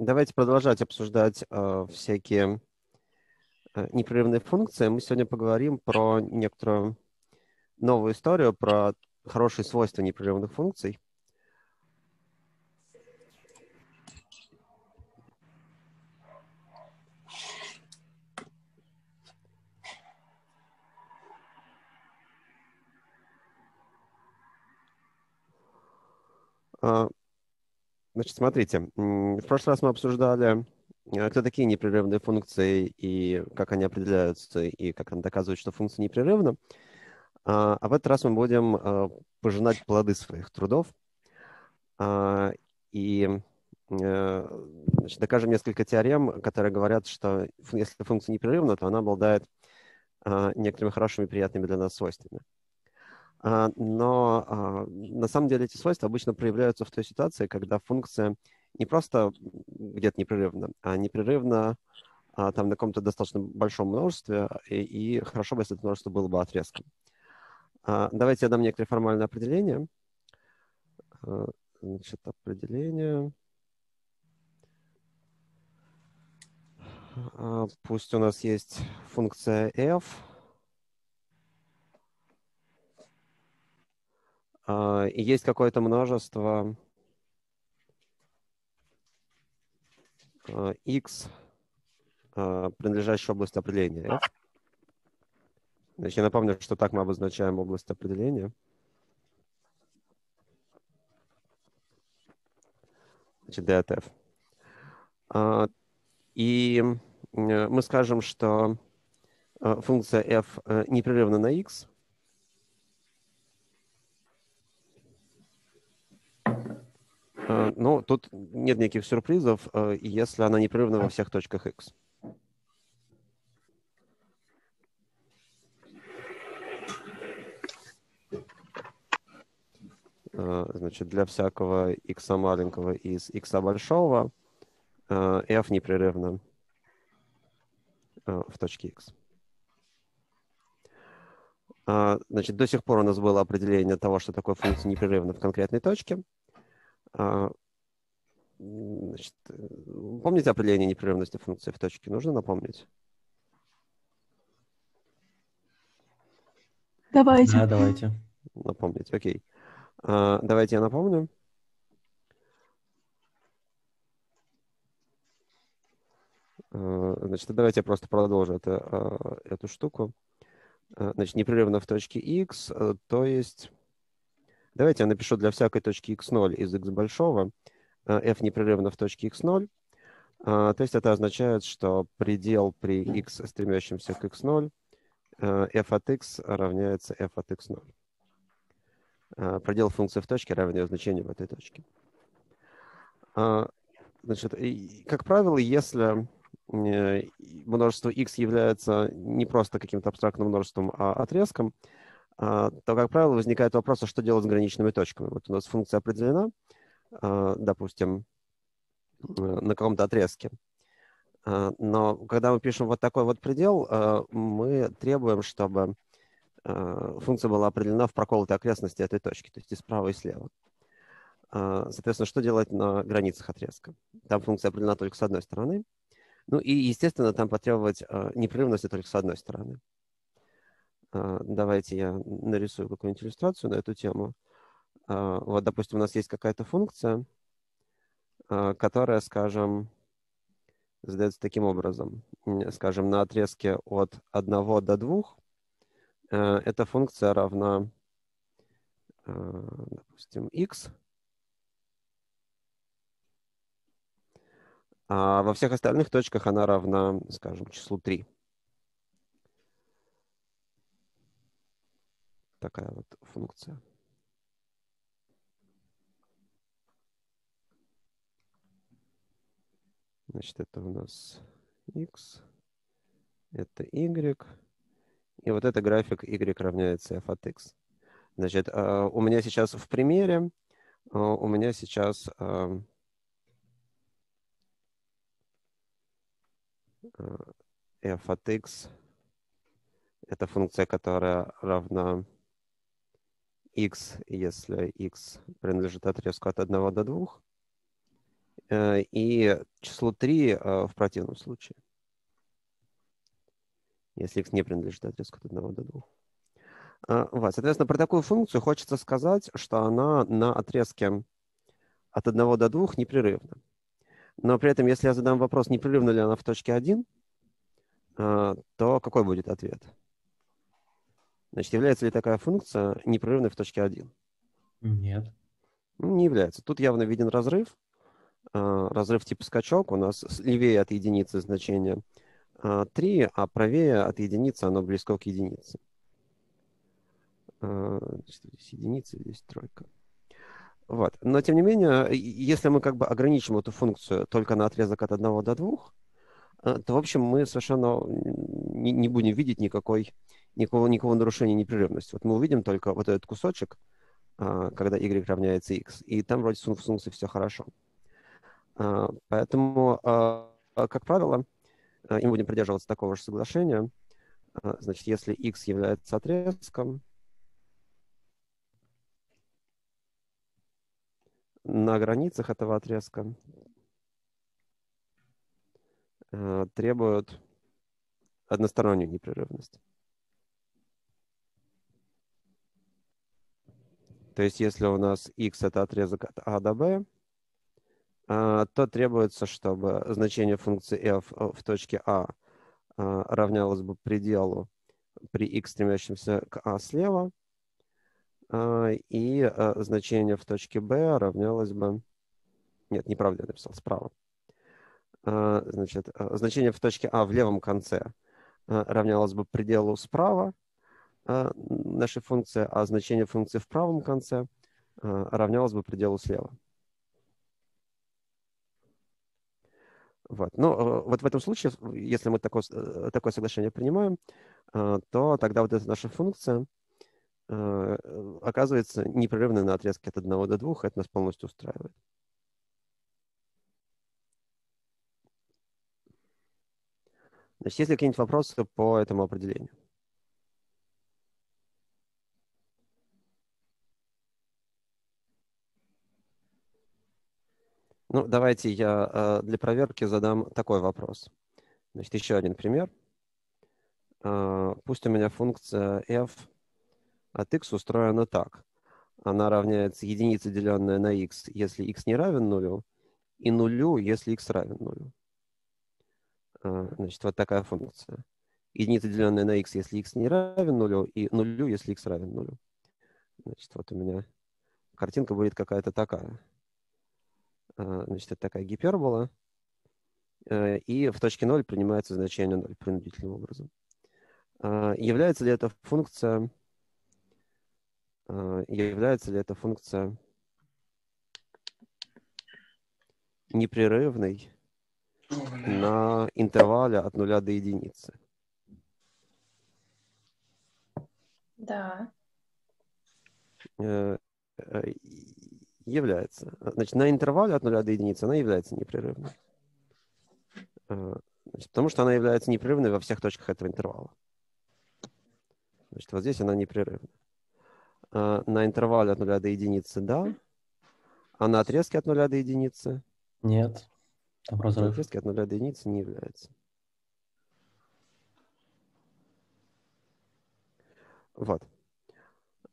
давайте продолжать обсуждать э, всякие э, непрерывные функции. Мы сегодня поговорим про некоторую новую историю, про хорошие свойства непрерывных функций. Uh, Значит, смотрите, в прошлый раз мы обсуждали, э, кто такие непрерывные функции и как они определяются, и как они доказывают, что функция непрерывна. А, в этот раз мы будем э, пожинать плоды своих трудов а, и э, значит, докажем несколько теорем, которые говорят, что если функция непрерывна, то она обладает а, некоторыми хорошими, приятными для нас свойствами. А, но а, на самом деле эти свойства обычно проявляются в той ситуации, когда функция не просто где-то непрерывна, а непрерывна а, там на каком-то достаточно большом множестве, и, и хорошо бы, если это множество было бы отрезком. Давайте я дам некоторые формальные определения. Значит, определение. Пусть у нас есть функция f, А, и есть какое-то множество x, а, а, принадлежащее области определения. Значит, я напомню, что так мы обозначаем область определения. Значит, d. И мы скажем, что функция f э, непрерывна на x, ну, тут нет никаких сюрпризов, э, если она непрерывна во всех точках x. Э, значит, для всякого x маленького из x большого f непрерывно в точке x. Значит, до сих пор у нас было определение того, что такое функция непрерывна в конкретной точке. А, значит, помните определение непрерывности функции в точке? Нужно напомнить? Давайте. Да, давайте. Напомнить, окей. А, давайте я напомню. А, значит, давайте я просто продолжу это, эту штуку. Значит, непрерывно в точке x, то есть Давайте я напишу для всякой точки x0 из x большого f непрерывно в точке x0. То есть это означает, что предел при x, стремящемся к x0, f от x равняется f от x0. Предел функции в точке равен ее значению в этой точке. Значит, как правило, если э, множество x является не просто каким-то абстрактным множеством, а отрезком, а, то, как правило, возникает вопрос, а что делать с граничными точками. Вот у нас функция определена, а, допустим, э, на каком-то отрезке. А, но когда мы пишем вот такой вот предел, мы требуем, чтобы функция была определена в проколотой окрестности этой точки, то есть и справа, и слева. Соответственно, что делать на границах отрезка? Там функция определена только с одной стороны. Ну и, естественно, там потребовать непрерывности только с одной стороны. А, давайте я нарисую какую-нибудь иллюстрацию на эту тему. А, вот, допустим, у нас есть какая-то функция, а, которая, скажем, задается таким образом. Скажем, на отрезке от 1 до 2 эта функция равна, допустим, x. А во всех остальных точках она равна, скажем, числу 3. Такая вот функция. Значит, это у нас x, это y, и вот это график y равняется f от x. Значит, а, у меня сейчас в примере, а, у меня сейчас а, f от x это функция, которая равна x, если x принадлежит отрезку от 1 до 2. э, и число 3 э, в противном случае, если x не принадлежит отрезку от 1 до 2. А, вот, соответственно, про такую функцию хочется сказать, что она на отрезке от 1 до 2 непрерывна. Но при этом, если я задам вопрос, непрерывна ли она в точке 1, а, то какой будет ответ? Значит, является ли такая функция непрерывной в точке 1? Нет. Ну, не является. Тут явно виден разрыв. А, разрыв типа скачок. У нас левее от единицы значение 3, а правее от единицы оно близко к единице. Здесь единица, здесь тройка. Вот. Но, тем не менее, если мы как бы ограничим эту функцию только на отрезок от 1 до 2, э, то, в общем, мы совершенно не, не будем видеть никакой, никакого, никакого нарушения непрерывности. Вот мы увидим только вот этот кусочек, а, когда y равняется x, и там вроде с функцией все хорошо. А, поэтому, а, как правило, мы будем придерживаться такого же соглашения. Значит, если x является отрезком, на границах этого отрезка требуют одностороннюю непрерывность. То есть если у нас x это отрезок от a до b, э, то требуется, чтобы значение функции f в точке a э, равнялось бы пределу при x, стремящемся к a слева, а, и а, значение в точке B равнялось бы... Нет, неправда я написал, справа. А, значит, значение в точке А в левом конце равнялось бы пределу справа нашей функции, а значение функции в правом конце равнялось бы пределу слева. Вот. Но вот в этом случае, если мы такое, э, такое соглашение принимаем, то тогда вот эта наша функция – Э, оказывается непрерывно на отрезке от 1 до 2, это нас полностью устраивает. Значит, есть ли какие-нибудь вопросы по этому определению? Ну, давайте я э, для проверки задам такой вопрос. Значит, еще один пример. Э, пусть у меня функция f от x устроена так. Она равняется единице, деленная на x, если x не равен нулю, и нулю, если x равен нулю. А, значит, вот такая функция. Единица, деленная на x, если x не равен нулю, и нулю, если x равен нулю. Значит, вот у меня картинка будет какая-то такая. А, значит, это такая гипербола. Э, и в точке 0 принимается значение 0 принудительным образом. Является ли эта функция является ли эта функция непрерывной на интервале от нуля до единицы? Да. Э, э, является. Значит, на интервале от нуля до единицы она является непрерывной. А, значит, потому что она является непрерывной во всех точках этого интервала. Значит, вот здесь она непрерывна. На интервале от 0 до единицы, да. А на отрезке от 0 до единицы? Нет. Там разрыв. На отрезке от 0 до единицы не является. Вот.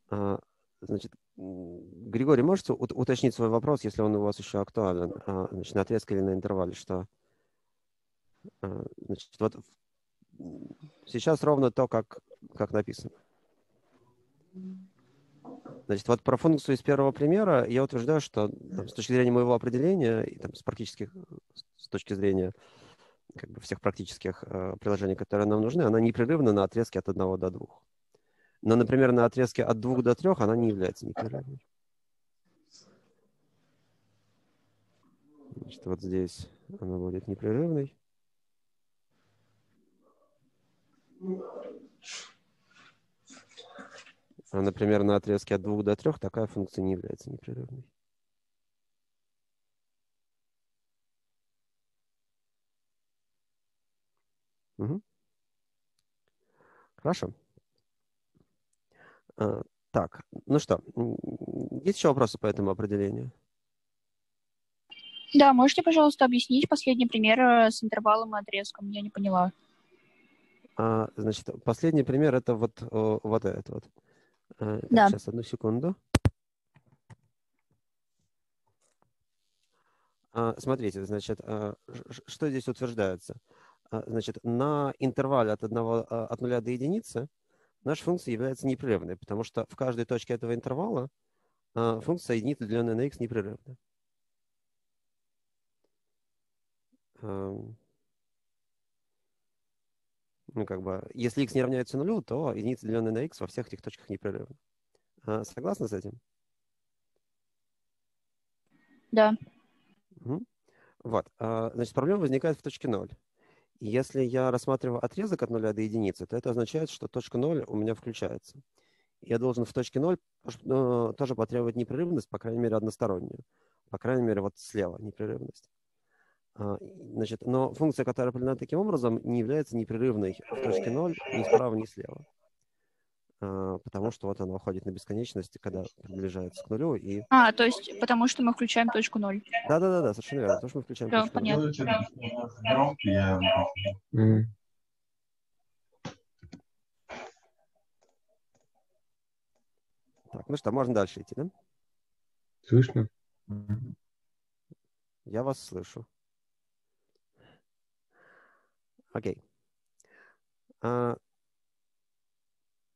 А, значит, Григорий, можете уточнить свой вопрос, если он у вас еще актуален, а, значит, на отрезке или на интервале, что значит, вот сейчас ровно то, как, как написано. Значит, вот про функцию из первого примера я утверждаю, что там, с точки зрения моего определения и там, с практических, с точки зрения как бы, всех практических э, приложений, которые нам нужны, она непрерывна на отрезке от 1 до 2. Но, например, на отрезке от 2 до 3 она не является непрерывной. Значит, вот здесь она будет непрерывной. А, например, на отрезке от 2 до 3 такая функция не является непрерывной. Угу. Хорошо. А, так, ну что, есть еще вопросы по этому определению? Да, можете, пожалуйста, объяснить последний пример э, с интервалом и отрезком? Я не поняла. А, значит, последний пример это вот, вот этот вот. Так, Да. Сейчас, одну секунду. А, Смотрите, значит, а, что здесь утверждается? А, Значит, на интервале от, одного, от нуля до единицы наша функция является непрерывной, потому что в каждой точке этого интервала функция единицы, деленная на x, непрерывна. Ну, как бы, если x не равняется нулю, то единица, деленная на x, во всех этих точках непрерывна. А, Согласны с этим? Да. Мгм. Вот. а, Значит, проблема возникает в точке 0. И если я рассматриваю отрезок от 0 до единицы, то это означает, что точка 0 у меня включается. Я должен в точке 0 пош- э, тоже потребовать непрерывность, по крайней мере, одностороннюю. По крайней мере, вот слева непрерывность. А, Значит, но функция, которая определена таким образом, не является непрерывной в точке 0 ни справа, ни слева. А, Потому что вот она уходит на бесконечность, когда приближается к нулю. И А, то есть потому что мы включаем точку ноль. да-да-да, совершенно верно. То, что мы включаем Да, точку 0. понятно. Ну, что-то громко, я выключу. М. Так, ну что, можно дальше идти, да? Слышно? Я вас слышу. Окей. А,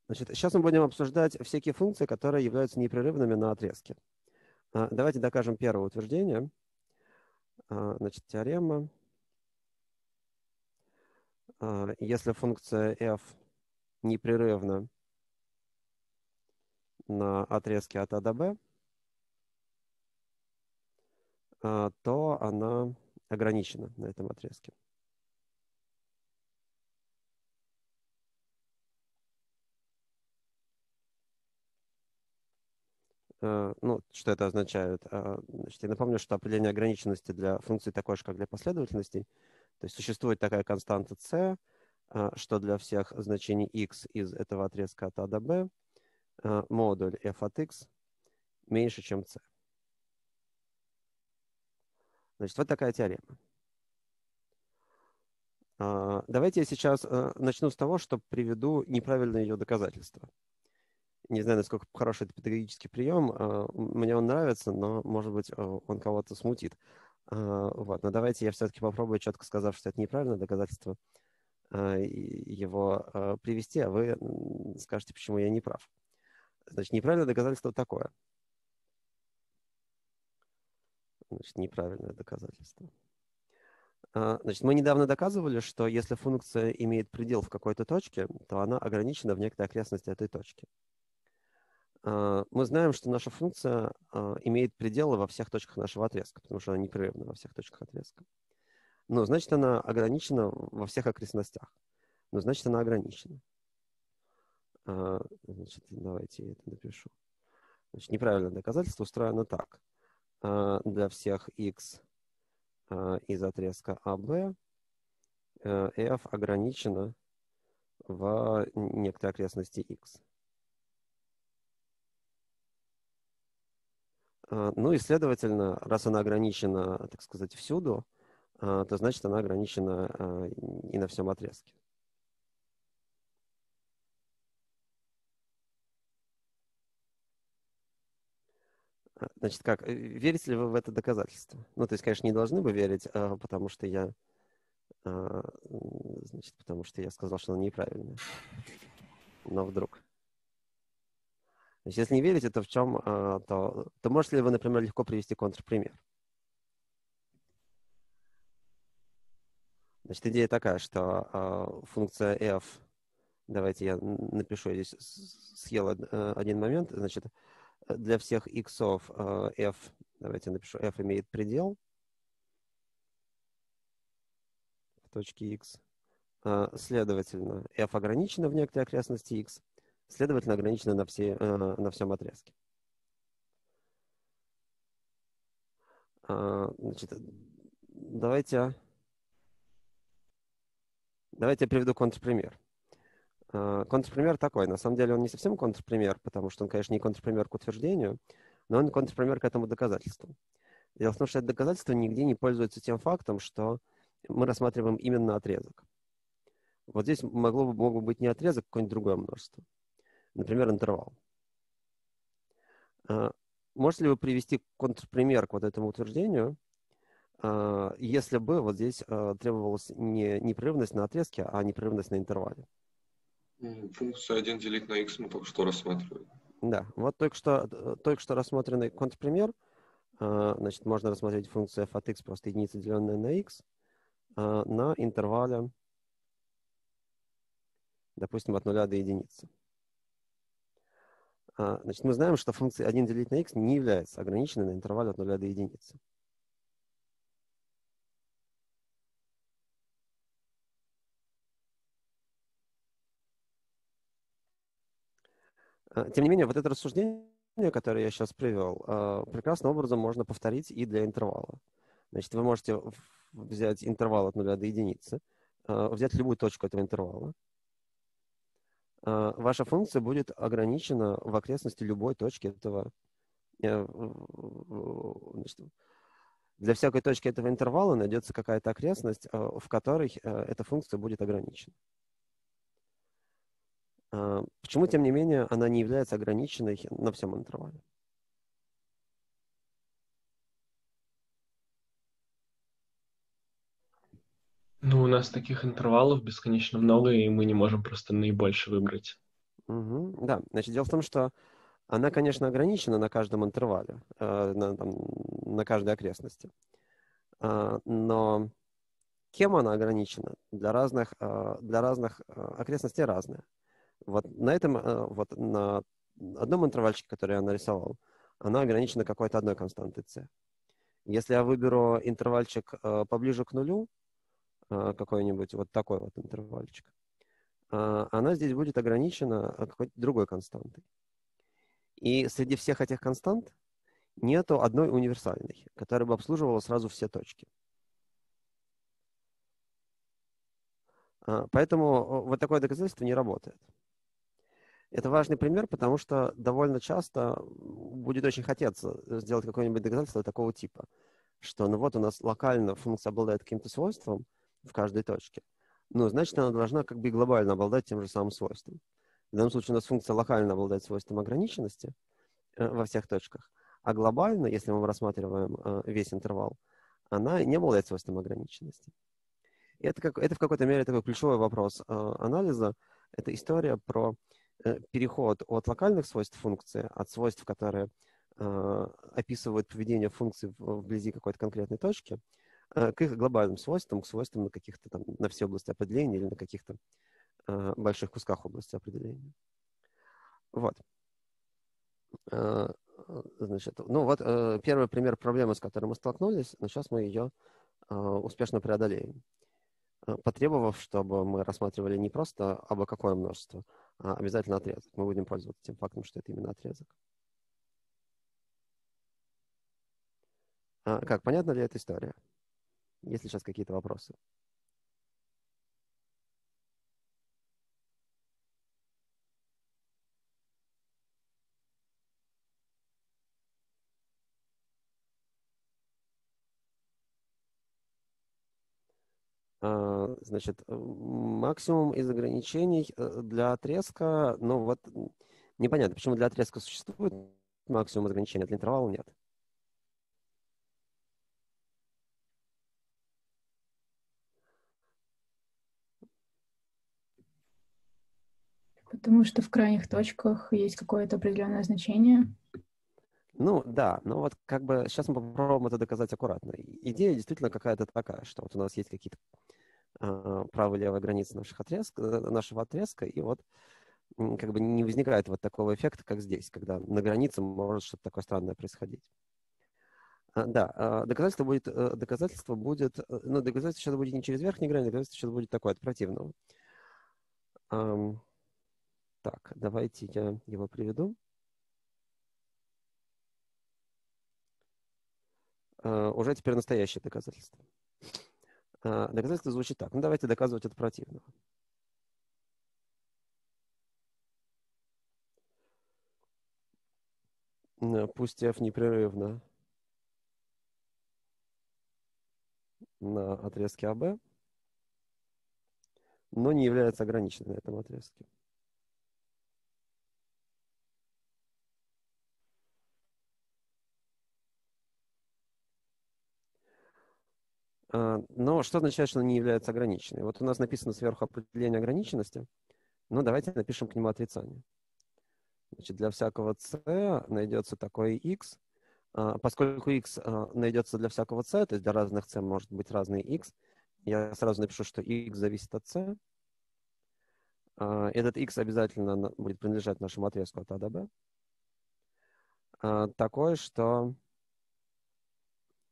Значит, сейчас мы будем обсуждать всякие функции, которые являются непрерывными на отрезке. А, Давайте докажем первое утверждение. А, Значит, теорема. Если функция f непрерывна на отрезке от А до а, то она ограничена на этом отрезке. Э, Ну, что это означает? А, Значит, я напомню, что определение ограниченности для функций такое же, как для последовательностей. То есть существует такая константа c, а, что для всех значений x из этого отрезка от А до b модуль f от x меньше, чем c. Значит, вот такая теорема. Давайте я сейчас э, начну с того, что приведу неправильное ее доказательство. Не знаю, насколько хороший это педагогический прием. а, Мне он нравится, но, может быть, э, он кого-то смутит. А, Вот. Но давайте я все-таки попробую, четко сказав, что это неправильное доказательство, а, его а, привести, а вы скажете, почему я не прав. Значит, неправильное доказательство такое. Значит, неправильное доказательство. А, Значит, мы недавно доказывали, что если функция имеет предел в какой-то точке, то она ограничена в некоторой окрестности этой точки. А, Мы знаем, что наша функция а, имеет пределы во всех точках нашего отрезка, потому что она непрерывна во всех точках отрезка. Ну, значит, она ограничена во всех окрестностях. Ну, значит, она ограничена. А, Значит, давайте я это напишу. Значит, неправильное доказательство устроено так. А, Для всех x а, из отрезка AB э, f ограничена в некоторой окрестности x. Ну и, следовательно, раз она ограничена, так сказать, всюду, а, то значит она ограничена а, и на всем отрезке. А, Значит, как, э, верите ли вы в это доказательство? Ну, то есть, конечно, не должны бы верить, а, потому что я, а, значит, потому что я сказал, что оно неправильное. Но вдруг. Значит, если не верите, то в чем, а, то, то можете ли вы, например, легко привести контрпример? Значит, идея такая, что а, функция f, давайте я напишу, я здесь съел э, один момент, значит, для всех x f, давайте напишу, f имеет предел. В точке x, А, следовательно, f ограничена в некоторой окрестности x, следовательно, ограничена на, все, э, на всем отрезке. А, Значит, давайте, давайте я приведу контрпример. А, Контрпример такой. На самом деле он не совсем контрпример, потому что он, конечно, не контрпример к утверждению, но он контрпример к этому доказательству. Дело в том, что это доказательство нигде не пользуется тем фактом, что мы рассматриваем именно отрезок. Вот здесь могло бы, мог бы быть не отрезок, а какое-нибудь другое множество. Например, интервал. А, можете ли вы привести контрпример к вот этому утверждению, а, если бы вот здесь а, требовалась не непрерывность на отрезке, а непрерывность на интервале? Функцию 1 делить на x мы только что рассматривали. Да, вот только что, э, только что рассмотренный контрпример. Значит, можно рассмотреть функцию f от x просто единица, деленная на x, на интервале, допустим, от нуля до единицы. Значит, мы знаем, что функция 1 делить на x не является ограниченной на интервале от нуля до единицы. А, тем не менее, вот это рассуждение, которое я сейчас привел, а, прекрасным образом можно повторить и для интервала. Значит, вы можете взять интервал от нуля до единицы, а, взять любую точку этого интервала. Ваша функция будет ограничена в окрестности любой точки этого. Э, значит, для всякой точки этого интервала найдется какая-то окрестность, в которой э, эта функция будет ограничена. Почему, тем не менее, она не является ограниченной на всем интервале? Ну, у нас таких интервалов бесконечно много, и мы не можем просто наибольше выбрать. Угу, да, значит, дело в том, что она, конечно, ограничена на каждом интервале, э, на, там, на каждой окрестности. Э, но кем она ограничена? Для разных, э, для разных э, окрестностей разная. Вот на этом, э, вот на одном интервальчике, который я нарисовал, она ограничена какой-то одной константой c. Если я выберу интервальчик э, поближе к нулю, какой-нибудь вот такой вот интервальчик, она здесь будет ограничена какой-то другой константой. И среди всех этих констант нету одной универсальной, которая бы обслуживала сразу все точки. Поэтому вот такое доказательство не работает. Это важный пример, потому что довольно часто будет очень хотеться сделать какое-нибудь доказательство такого типа, что ну вот у нас локально функция обладает каким-то свойством в каждой точке, ну, значит, она должна как бы и глобально обладать тем же самым свойством. В данном случае у нас функция локально обладает свойством ограниченности э, во всех точках, а глобально, если мы рассматриваем э, весь интервал, она не обладает свойством ограниченности. И это, как, это в какой-то мере такой ключевой вопрос э, анализа. Это история про Э, переход от локальных свойств функции, от свойств, которые э, описывают поведение функции вблизи какой-то конкретной точки, к их глобальным свойствам, к свойствам на каких-то там, на все области определения или на каких-то э, больших кусках области определения. Вот. Э, значит, ну вот э, первый пример проблемы, с которой мы столкнулись, но сейчас мы ее э, успешно преодолеем. Э, потребовав, чтобы мы рассматривали не просто абы какое множество, а обязательно отрезок. Мы будем пользоваться тем фактом, что это именно отрезок. А, как, понятна ли эта история? Есть ли сейчас какие-то вопросы? А, значит, максимум из ограничений э, для отрезка, ну вот непонятно, почему для отрезка существует максимум ограничений, а для интервала нет. Потому что в крайних точках есть какое-то определенное значение. Ну, да, но вот как бы сейчас мы попробуем это доказать аккуратно. Идея действительно какая-то такая, что вот у нас есть какие-то э, правая и левая границы наших отрезка, э, нашего отрезка, и вот как бы не возникает вот такого эффекта, как здесь, когда на границе может что-то такое странное происходить. А, да, а, доказательство будет, э, доказательство будет, э, ну, доказательство сейчас будет не через верхнюю грань, доказательство сейчас будет такое, от противного. Так, давайте я его приведу. Uh, уже теперь настоящее доказательство. Uh, доказательство звучит так. Ну, давайте доказывать от противного. Uh, пусть f непрерывно на отрезке АБ, но не является ограниченной на этом отрезке. Но что означает, что она не является ограниченной? Вот у нас написано сверху определение ограниченности. Ну, давайте напишем к нему отрицание. Значит, для всякого c найдется такой x. А, поскольку x а, найдется для всякого c, то есть для разных c может быть разный x, я сразу напишу, что x зависит от c. Этот x обязательно будет принадлежать нашему отрезку от a до b. Такое, что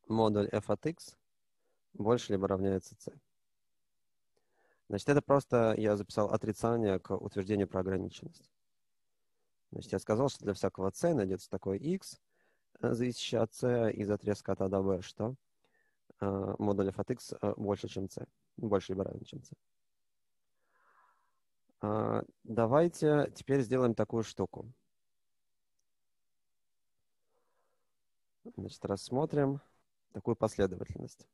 модуль f от x больше либо равняется c. Значит, это просто я записал отрицание к утверждению про ограниченность. Значит, я сказал, что для всякого c найдется такой x, э, зависящий от c из отрезка от a до b, что э, f от x э, больше, чем c. Больше либо равен, чем c. Э, давайте теперь сделаем такую штуку. Значит, рассмотрим такую последовательность.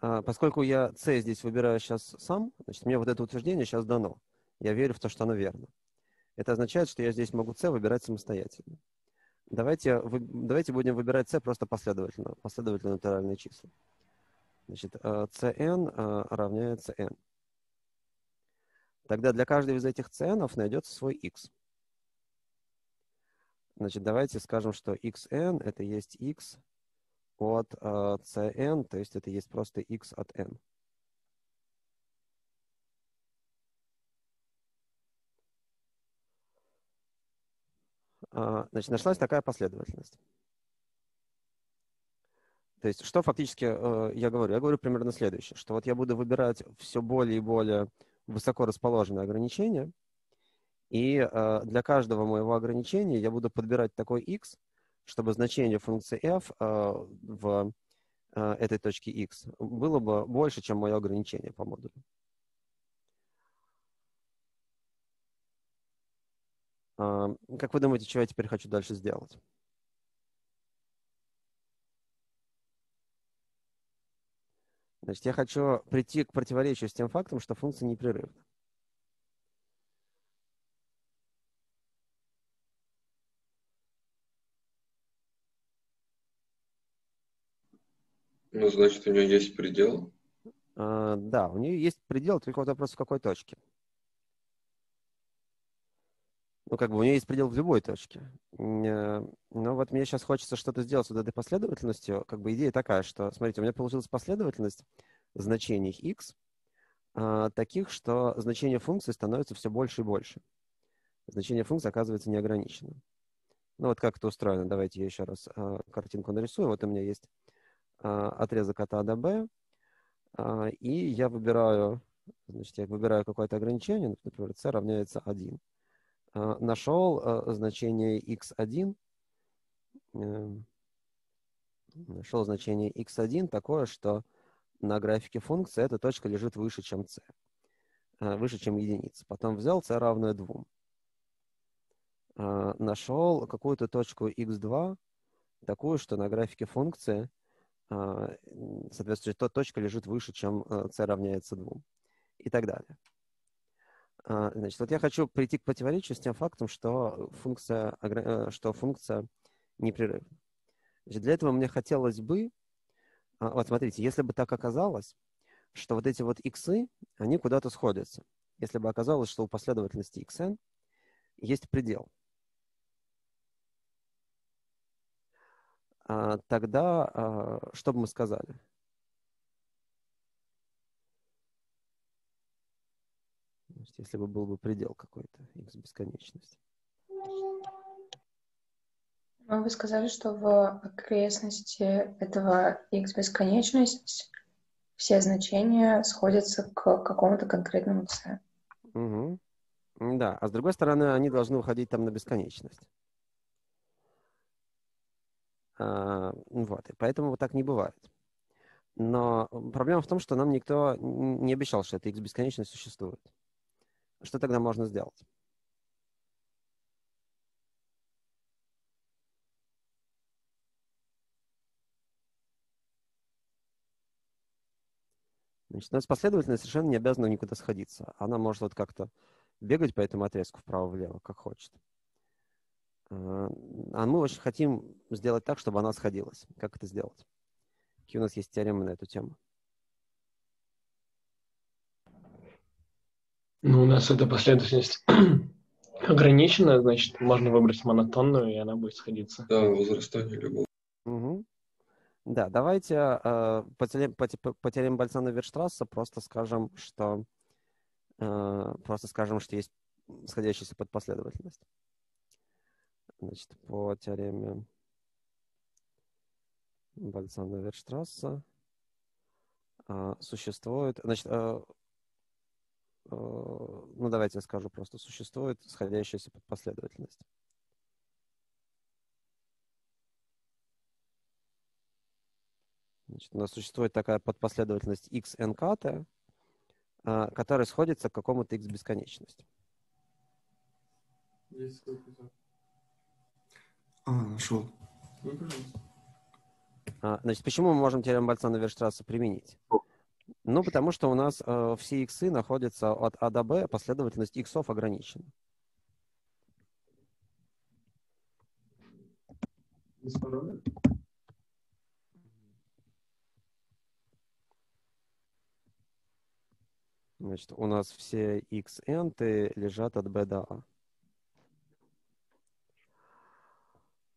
Поскольку я C здесь выбираю сейчас сам, значит, мне вот это утверждение сейчас дано. Я верю в то, что оно верно. Это означает, что я здесь могу C выбирать самостоятельно. Давайте, вы, давайте будем выбирать C просто последовательно, последовательно натуральные числа. Значит, Cn а, а, равняется n. Тогда для каждого из этих cn найдется свой x. Значит, давайте скажем, что xn это есть x от uh, cn, то есть это есть просто x от n. Uh, значит, нашлась такая последовательность. То есть, что фактически uh, я говорю? Я говорю примерно следующее, что вот я буду выбирать все более и более высоко расположенные ограничения, и uh, для каждого моего ограничения я буду подбирать такой x, чтобы значение функции f э, в э, этой точке x было бы больше, чем мое ограничение по модулю. Э, как вы думаете, что я теперь хочу дальше сделать? Значит, я хочу прийти к противоречию с тем фактом, что функция непрерывна. Ну, значит, у нее есть предел. А, да, у нее есть предел, только вот вопрос в какой точке. Ну, как бы у нее есть предел в любой точке. Но вот мне сейчас хочется что-то сделать с вот этой последовательностью. Как бы идея такая, что, смотрите, у меня получилась последовательность значений x, а, таких, что значение функции становится все больше и больше. Значение функции оказывается неограниченным. Ну, вот как это устроено. Давайте я еще раз а, картинку нарисую. Вот у меня есть отрезок от А до Б, а, и я выбираю, значит, я выбираю какое-то ограничение, например, c равняется 1. А, нашел значение x1, эм, нашел значение x1 такое, что на графике функции эта точка лежит выше, чем c, выше, чем единица. Потом взял c равное 2. Нашел какую-то точку x2, такую, что на графике функции а, соответственно, то точка лежит выше, чем c э, равняется 2 и так далее. А, значит, вот я хочу прийти к противоречию с тем фактом, что функция, что функция непрерывна. Значит, для этого мне хотелось бы, а, вот смотрите, если бы так оказалось, что вот эти вот иксы, они куда-то сходятся. Если бы оказалось, что у последовательности xn есть предел. Тогда а, что бы мы сказали? Если бы был бы предел какой-то, x бесконечности. Ну, вы сказали, что в окрестности этого x бесконечность все значения сходятся к какому-то конкретному c. Угу. Да, а с другой стороны, они должны уходить там на бесконечность. А, вот. И поэтому вот так не бывает. Но проблема в том, что нам никто не обещал, что эта x бесконечность существует. Что тогда можно сделать? Значит, ну, у нас последовательность совершенно не обязана никуда сходиться. Она может вот как-то бегать по этому отрезку вправо-влево, как хочет. А а мы очень хотим сделать так, чтобы она сходилась. Как это сделать? Какие у нас есть теоремы на эту тему? Ну, у нас эта последовательность ограничена, значит, можно выбрать монотонную, и она будет сходиться. Да, возрастание любого. Угу. Да, давайте э, по, теорем, по, те- по теореме Бальцана-Верштрасса просто скажем, что э, просто скажем, что есть сходящаяся подпоследовательность. Значит, по теореме Бальцана-Верштрасса э, существует, значит, э, э, ну давайте я скажу просто, существует сходящаяся подпоследовательность. Значит, у нас существует такая подпоследовательность x nkt, а, которая сходится к какому-то x бесконечности. А, нашел. А, Значит, почему мы можем теорему Бальцана-Верштрасса применить? Ну, потому что у нас э, все иксы находятся от А до Б, последовательность иксов ограничена. Значит, у нас все xn лежат от b до a.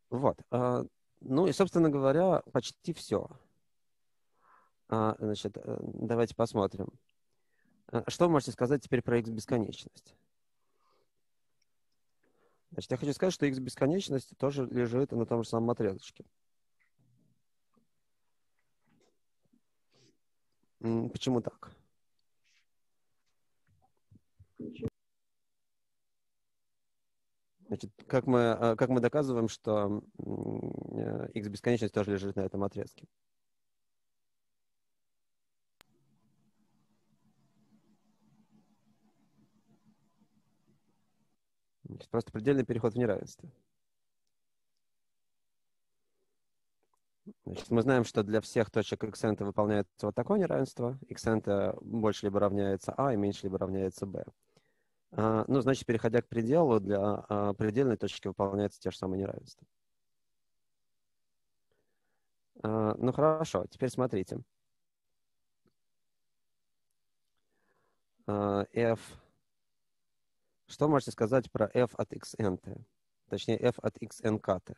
Вот. а, Ну и, собственно говоря, почти все. Значит, э, давайте посмотрим. А, Что вы можете сказать теперь про x бесконечность? Значит, я хочу сказать, что x бесконечность тоже лежит на том же самом отрезочке. Почему так? Значит, как мы, э, как мы доказываем, что м, э, x бесконечность тоже лежит на этом отрезке? Значит, Просто предельный переход в неравенстве. Значит, мы знаем, что для всех точек x выполняется вот такое неравенство. x больше либо равняется a и меньше либо равняется b. А, Ну, значит, переходя к пределу, для а, предельной точки выполняются те же самые неравенства. А, Ну, хорошо, теперь смотрите. F. Что можете сказать про f от xn? Точнее, f от xnk.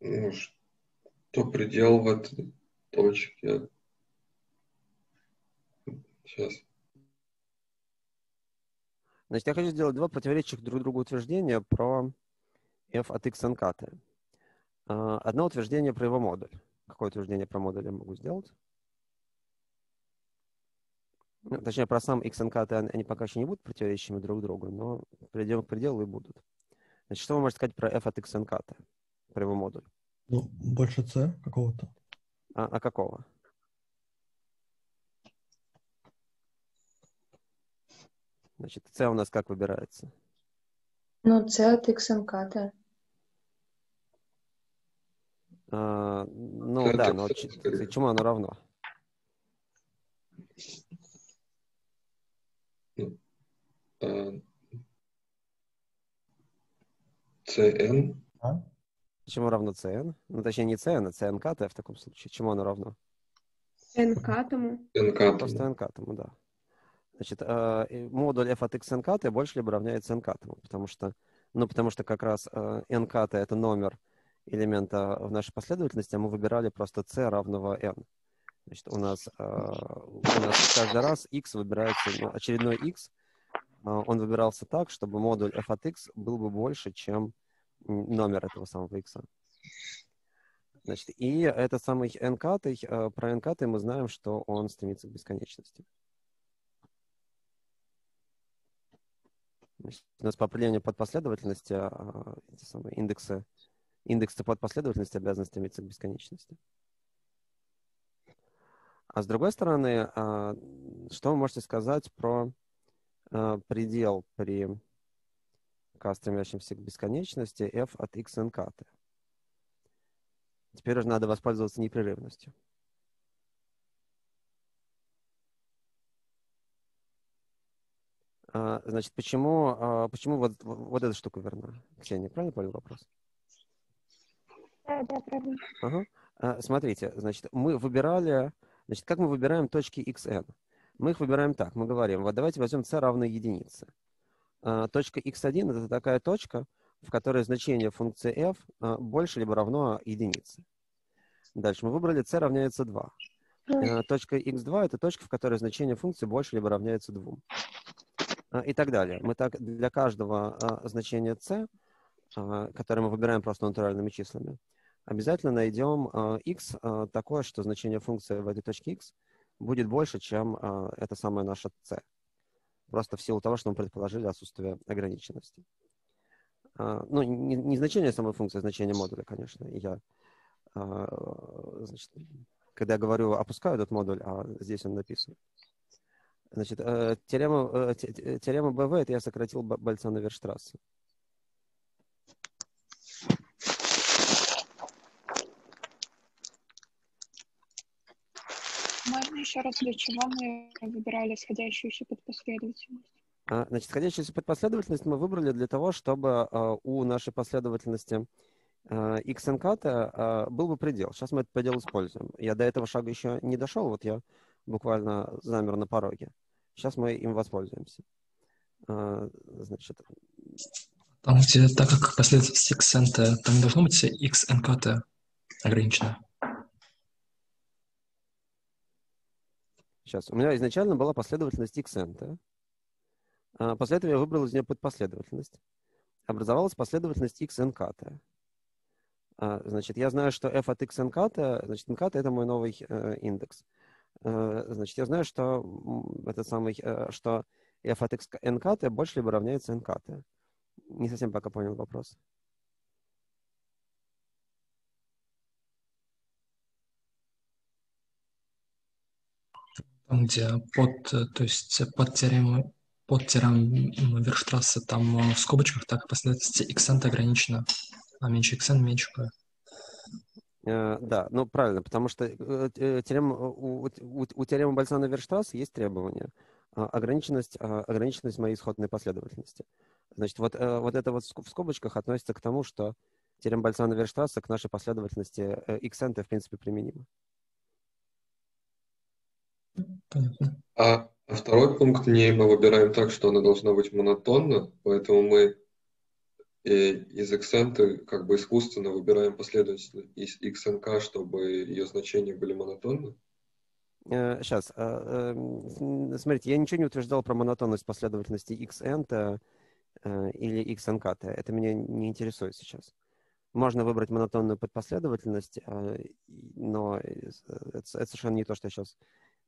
Ну, что предел в этой точке? Сейчас. Значит, я хочу сделать два противоречащих друг другу утверждения про f от xnk. А, Одно утверждение про его модуль. Какое утверждение про модуль я могу сделать? Ну, точнее, про сам xnk они они пока еще не будут противоречащими друг другу, но придем к пределу и будут. Значит, что вы можете сказать про f от xnk, про его модуль? Ну, больше c какого-то. А, а какого? Значит, c у нас как выбирается? Ну, c от xnk. А, ну да, но ч- чему оно равно? CN. А? Чему равно cn? Ну, точнее, не cn, а cnkt в таком случае. Чему оно равно? НК-тому. NK. Просто nk, да. Значит, э, модуль f от x nk больше либо равняется nk, потому что, ну, потому что как раз э, nk это номер элемента в нашей последовательности, а мы выбирали просто c равного n. Значит, у нас, э, у нас каждый раз x выбирается, ну, очередной x, э, он выбирался так, чтобы модуль f от x был бы больше, чем номер этого самого x. Значит, и этот самый nk, э, про nk мы знаем, что он стремится к бесконечности. Значит, у нас по определению подпоследовательности а, эти самые индексы, индексы подпоследовательности обязаны стремиться к бесконечности. А с другой стороны, а, что вы можете сказать про а, предел при, k, стремящимся к бесконечности, f от x nkt. Теперь уже надо воспользоваться непрерывностью. А, Значит, почему, а, почему вот, вот эта штука верна? Ксения, правильно понял вопрос? Да, да, правильно. Ага. А, Смотрите, значит, мы выбирали, значит, как мы выбираем точки xn? Мы их выбираем так, мы говорим, вот давайте возьмем c равно единице. А, Точка x1 это такая точка, в которой значение функции f а, больше либо равно единице. Дальше мы выбрали c равняется 2. Э, Точка x2 это точка, в которой значение функции больше либо равняется 2. А, И так далее. Мы так для каждого а, значения c, а, которое мы выбираем просто натуральными числами, обязательно найдем а, x а, такое, что значение функции в этой точке x будет больше, чем а, это самое наше c. Просто в силу того, что мы предположили отсутствие ограниченности. А, Ну, не, не значение самой функции, а значение модуля, конечно. Я, а, значит, когда я говорю, опускаю этот модуль, а здесь он написан. Значит, э, теорема, э, те- те- теорема БВ, это я сократил Б- Бальцана-Верштрассе. Можно еще раз, для чего мы выбирали сходящуюся под последовательность? А, Значит, сходящуюся подпоследовательность мы выбрали для того, чтобы а, у нашей последовательности а, xnk а, был бы предел. Сейчас мы этот предел используем. Я до этого шага еще не дошел, вот я буквально замер на пороге. Сейчас мы им воспользуемся. Значит, Там, где, так как последовательность xnt, там не должно быть xnkt ограничено. Сейчас. У меня изначально была последовательность xn. а, После этого я выбрал из нее подпоследовательность. Образовалась последовательность xnk. А, Значит, я знаю, что f от xnk, значит, nk это мой новый э, индекс. Э, Значит, я знаю, что этот самый, э, что f от nkt больше либо равняется nkt. Не совсем пока понял вопрос. Там, где под, э, то есть под теоремой, под теоремой Верштрассе, там э, в скобочках так последовательность xnt ограничена, а меньше xn меньше p. Э, Да, ну правильно, потому что теорема, у, у, у теоремы Бальцана-Верштрасса есть требование а, ограниченность, а, ограниченность моей исходной последовательности. Значит, вот, вот это вот в ск- в скобочках относится к тому, что теорема Бальцана-Верштрасса к нашей последовательности xn в принципе применима. Понятно. А второй пункт не мы выбираем так, что она должна быть монотонна, поэтому мы э, из xn как бы искусственно выбираем последовательность из xnk, чтобы ее значения были монотонны. Сейчас, смотрите, я ничего не утверждал про монотонность последовательности xn э, или xnk. Это меня не интересует сейчас. Можно выбрать монотонную подпоследовательность, э, но э, это, это совершенно не то, что я сейчас,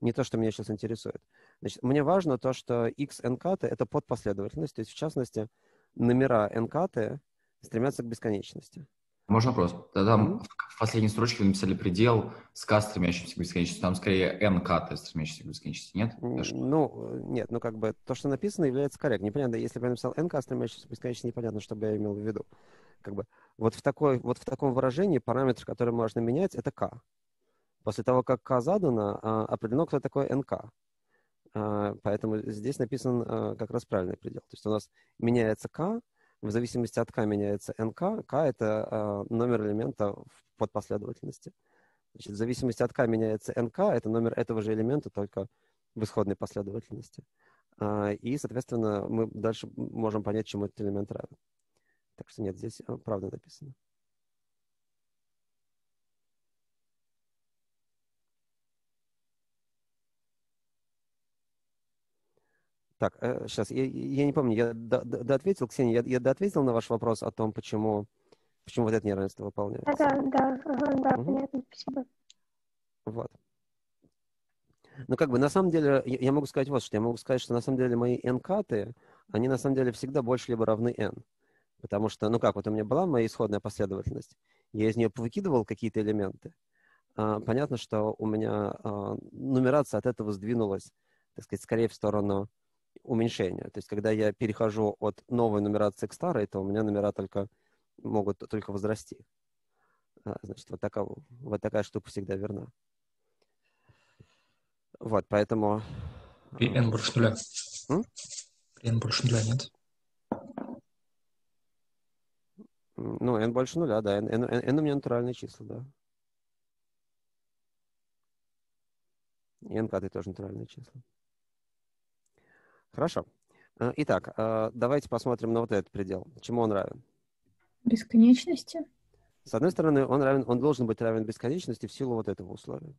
не то, что меня сейчас интересует. Значит, мне важно то, что xnk это подпоследовательность, то есть в частности номера nk стремятся к бесконечности. Можно вопрос? Тогда Мгм. в последней строчке вы написали предел с k, стремящимся к бесконечности. Там скорее n k, стремящийся к бесконечности, нет? Даже- Ну, э, нет, ну как бы то, что написано, является корректным. Непонятно, если бы я написал nk, стремящийся к бесконечности, непонятно, что бы я имел в виду. Как бы вот в, такой, вот в таком выражении параметр, который можно менять, это k. После того, как k задано, а, определено, кто такой nk. А, Поэтому здесь написан а, как раз правильный предел. То есть у нас меняется k, в зависимости от k меняется nk. k — это номер элемента в подпоследовательности. Значит, в зависимости от k меняется nk, это номер этого же элемента, только в исходной последовательности. И, соответственно, мы дальше можем понять, чему этот элемент равен. Так что нет, здесь правда написано. Так, сейчас, я, я не помню, я до- до- доответил, Ксения, я, я доответил на ваш вопрос о том, почему, почему вот это неравенство выполняется. Да, да, ага, да, Мгм. понятно, спасибо. Вот. Ну, как бы, на самом деле, я, я могу сказать вот что. Я могу сказать, что на самом деле мои n-каты, они на самом деле всегда больше либо равны n. Потому что, ну как, вот у меня была моя исходная последовательность, я из нее повыкидывал какие-то элементы. А, понятно, что у меня а, нумерация от этого сдвинулась, так сказать, скорее в сторону уменьшение. То есть, когда я перехожу от новой нумерации к старой, то у меня номера только могут только возрасти. А, значит, вот такая, вот такая штука всегда верна. Вот, поэтому... При n больше нуля. М? При n больше нуля нет. Ну, n больше нуля, да. n, n, n у меня натуральные числа, да. И n тоже натуральные числа. Хорошо. Э, Итак, э, давайте посмотрим на вот этот предел. Чему он равен? Бесконечности. С одной стороны, он, равен, он должен быть равен бесконечности в силу вот этого условия.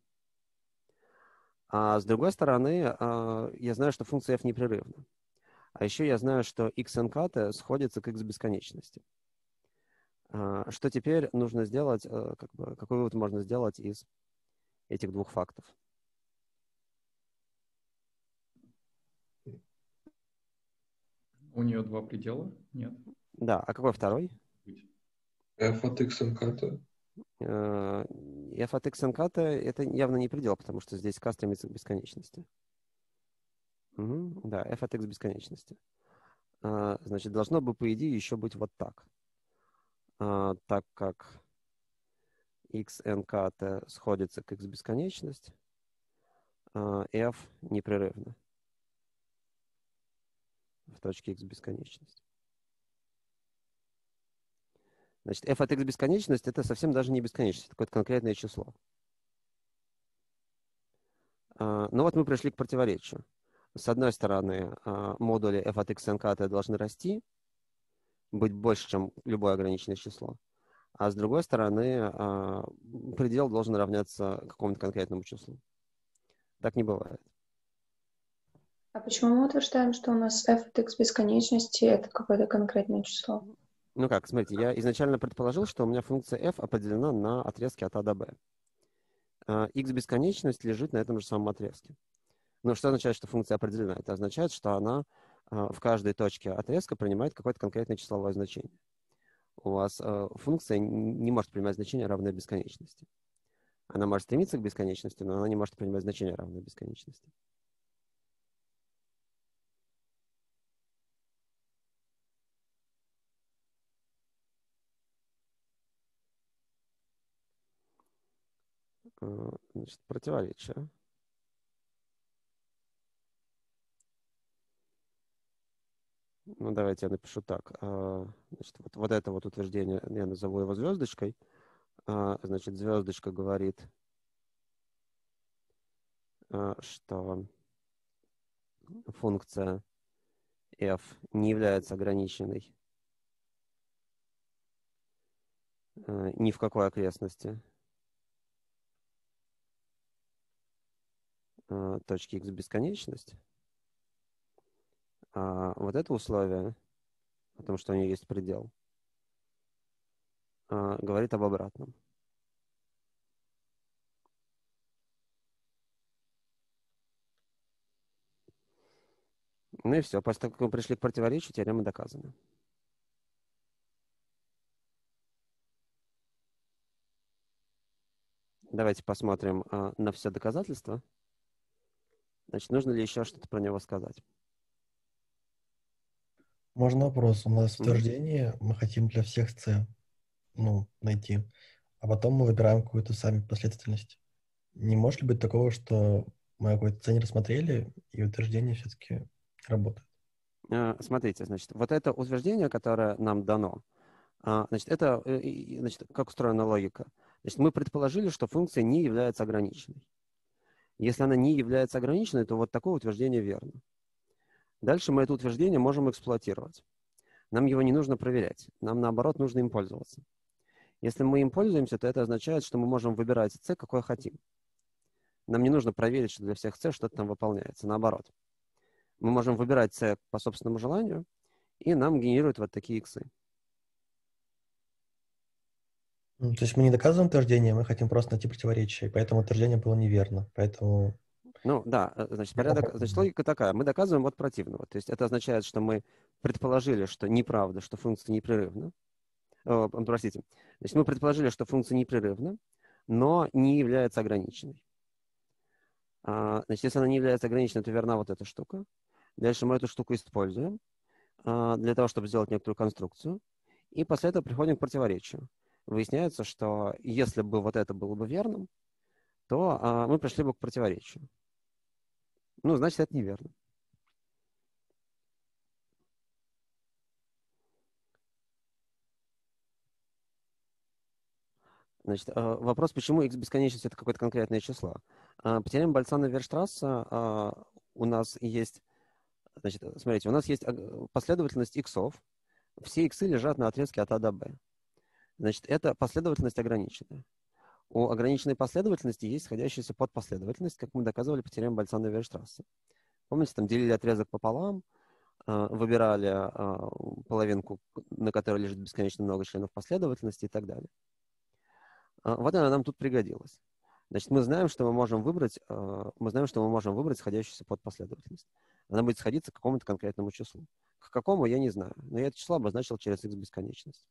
А с другой стороны, э, я знаю, что функция f непрерывна. А еще я знаю, что x nk сходится к x бесконечности. Что теперь нужно сделать, как бы, какой вывод можно сделать из этих двух фактов? У нее два предела? Нет. Да, а какой второй? f от x nk. Э, f от x nk это явно не предел, потому что здесь k стремится к бесконечности. Угу, да, f от x бесконечности. А, значит, должно бы, по идее, еще быть вот так. А, так как x nk сходится к x бесконечность, f непрерывно в точке x бесконечность. Значит, f от x бесконечность это совсем даже не бесконечность, это какое-то конкретное число. А, ну вот мы пришли к противоречию. С одной стороны, а, модули f от x nk должны расти, быть больше, чем любое ограниченное число. А с другой стороны, а, предел должен равняться какому-то конкретному числу. Так не бывает. А почему мы утверждаем, что у нас f от x бесконечности это какое-то конкретное число? Ну как, смотрите, я изначально предположил, что у меня функция f определена на отрезке от a до b. x бесконечность лежит на этом же самом отрезке. Но что означает, что функция определена? Это означает, что она а, в каждой точке отрезка принимает какое-то конкретное числовое значение. У вас а, функция не может принимать значение, равное бесконечности. Она может стремиться к бесконечности, но она не может принимать значение, равное бесконечности. Значит, противоречия. Ну, давайте я напишу так. А, значит, вот, вот это вот утверждение, я назову его звездочкой. А, значит, звездочка говорит, а, что функция f не является ограниченной ни в какой окрестности. Точки x бесконечность, а вот это условие, о том, что у нее есть предел, э, говорит об обратном. Ну и все. После того, как мы пришли к противоречию, теорема доказана. Давайте посмотрим а, на все доказательства. Значит, нужно ли еще что-то про него сказать? Можно вопрос? У нас утверждение мы хотим для всех c ну, найти, а потом мы выбираем какую-то сами последовательность. Не может ли быть такого, что мы какой-то c не рассмотрели, и утверждение все-таки работает? А, смотрите, значит, вот это утверждение, которое нам дано, а, значит, это, э, значит, как устроена логика? Значит, мы предположили, что функция не является ограниченной. Если она не является ограниченной, то вот такое утверждение верно. Дальше мы это утверждение можем эксплуатировать. Нам его не нужно проверять. Нам, наоборот, нужно им пользоваться. Если мы им пользуемся, то это означает, что мы можем выбирать C, какой хотим. Нам не нужно проверить, что для всех C что-то там выполняется. Наоборот. Мы можем выбирать C по собственному желанию, и нам генерируют вот такие иксы. Ну, то есть мы не доказываем утверждение, мы хотим просто найти противоречие, и поэтому утверждение было неверно. Поэтому... Ну да, э, значит, порядок, значит, логика такая. Мы доказываем от противного. То есть это означает, что мы предположили, что неправда, что функция непрерывна. О, простите. Значит, мы предположили, что функция непрерывна, но не является ограниченной. А, значит, если она не является ограниченной, то верна вот эта штука. Дальше мы эту штуку используем а, для того, чтобы сделать некоторую конструкцию. И после этого приходим к противоречию. Выясняется, что если бы вот это было бы верным, то а, мы пришли бы к противоречию. Ну, значит, это неверно. Значит, а, вопрос, почему x бесконечность это какое-то конкретное число. А, по теореме Бальцана Верштрасса а, у нас есть, значит, смотрите, у нас есть последовательность иксов. Все иксы лежат на отрезке от А до Б. Значит, это последовательность ограниченная. У ограниченной последовательности есть сходящаяся подпоследовательность, как мы доказывали по теореме Бальцана Верштрасса. Помните, там делили отрезок пополам, выбирали половинку, на которой лежит бесконечно много членов последовательности и так далее. А, вот она нам тут пригодилась. Значит, мы знаем, что мы можем выбрать, мы знаем, что мы можем выбрать сходящуюся под последовательность. Она будет сходиться к какому-то конкретному числу. К какому, я не знаю. Но я это число обозначил через x бесконечность.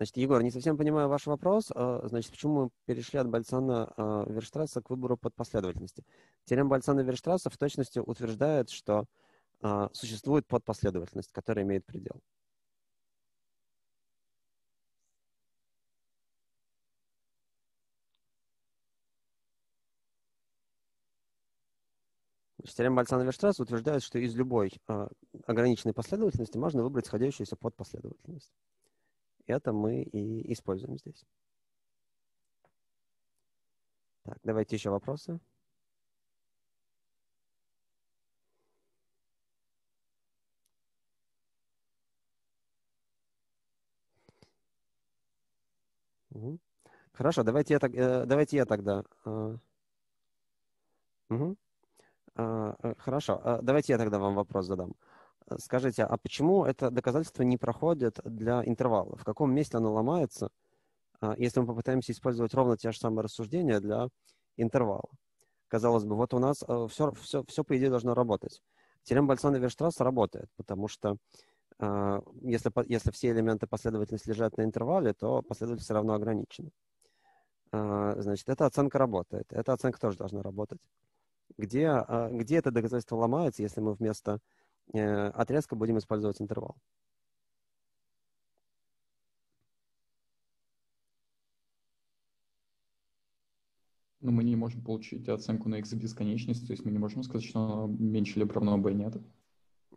Значит, Егор, не совсем понимаю ваш вопрос. А, значит, почему мы перешли от Бальцана а, Верштрасса к выбору под последовательности? Теорема Бальцана Верштрасса в точности утверждает, что а, существует подпоследовательность, которая имеет предел. Теорема Бальцана Верштрасса утверждает, что из любой ограниченной последовательности можно выбрать сходящуюся подпоследовательность. Это мы и используем здесь. Так, давайте еще вопросы. Угу. Хорошо, давайте я, так, э, давайте я тогда. Угу. Хорошо, давайте я тогда вам вопрос задам. Скажите, а почему это доказательство не проходит для интервала? В каком месте оно ломается, а, если мы попытаемся использовать ровно те же самые рассуждения для интервала? Казалось бы, вот у нас все, все, все по идее должно работать. Теорема Бальцана Верштрасса работает, потому что а, если, если все элементы последовательности лежат на интервале, то последовательность все равно ограничена. А, значит, эта оценка работает. Эта оценка тоже должна работать. Где, где это доказательство ломается, если мы вместо Э, отрезка будем использовать интервал. Но мы не можем получить оценку на x бесконечность, то есть мы не можем сказать, что оно меньше или равно b, нет?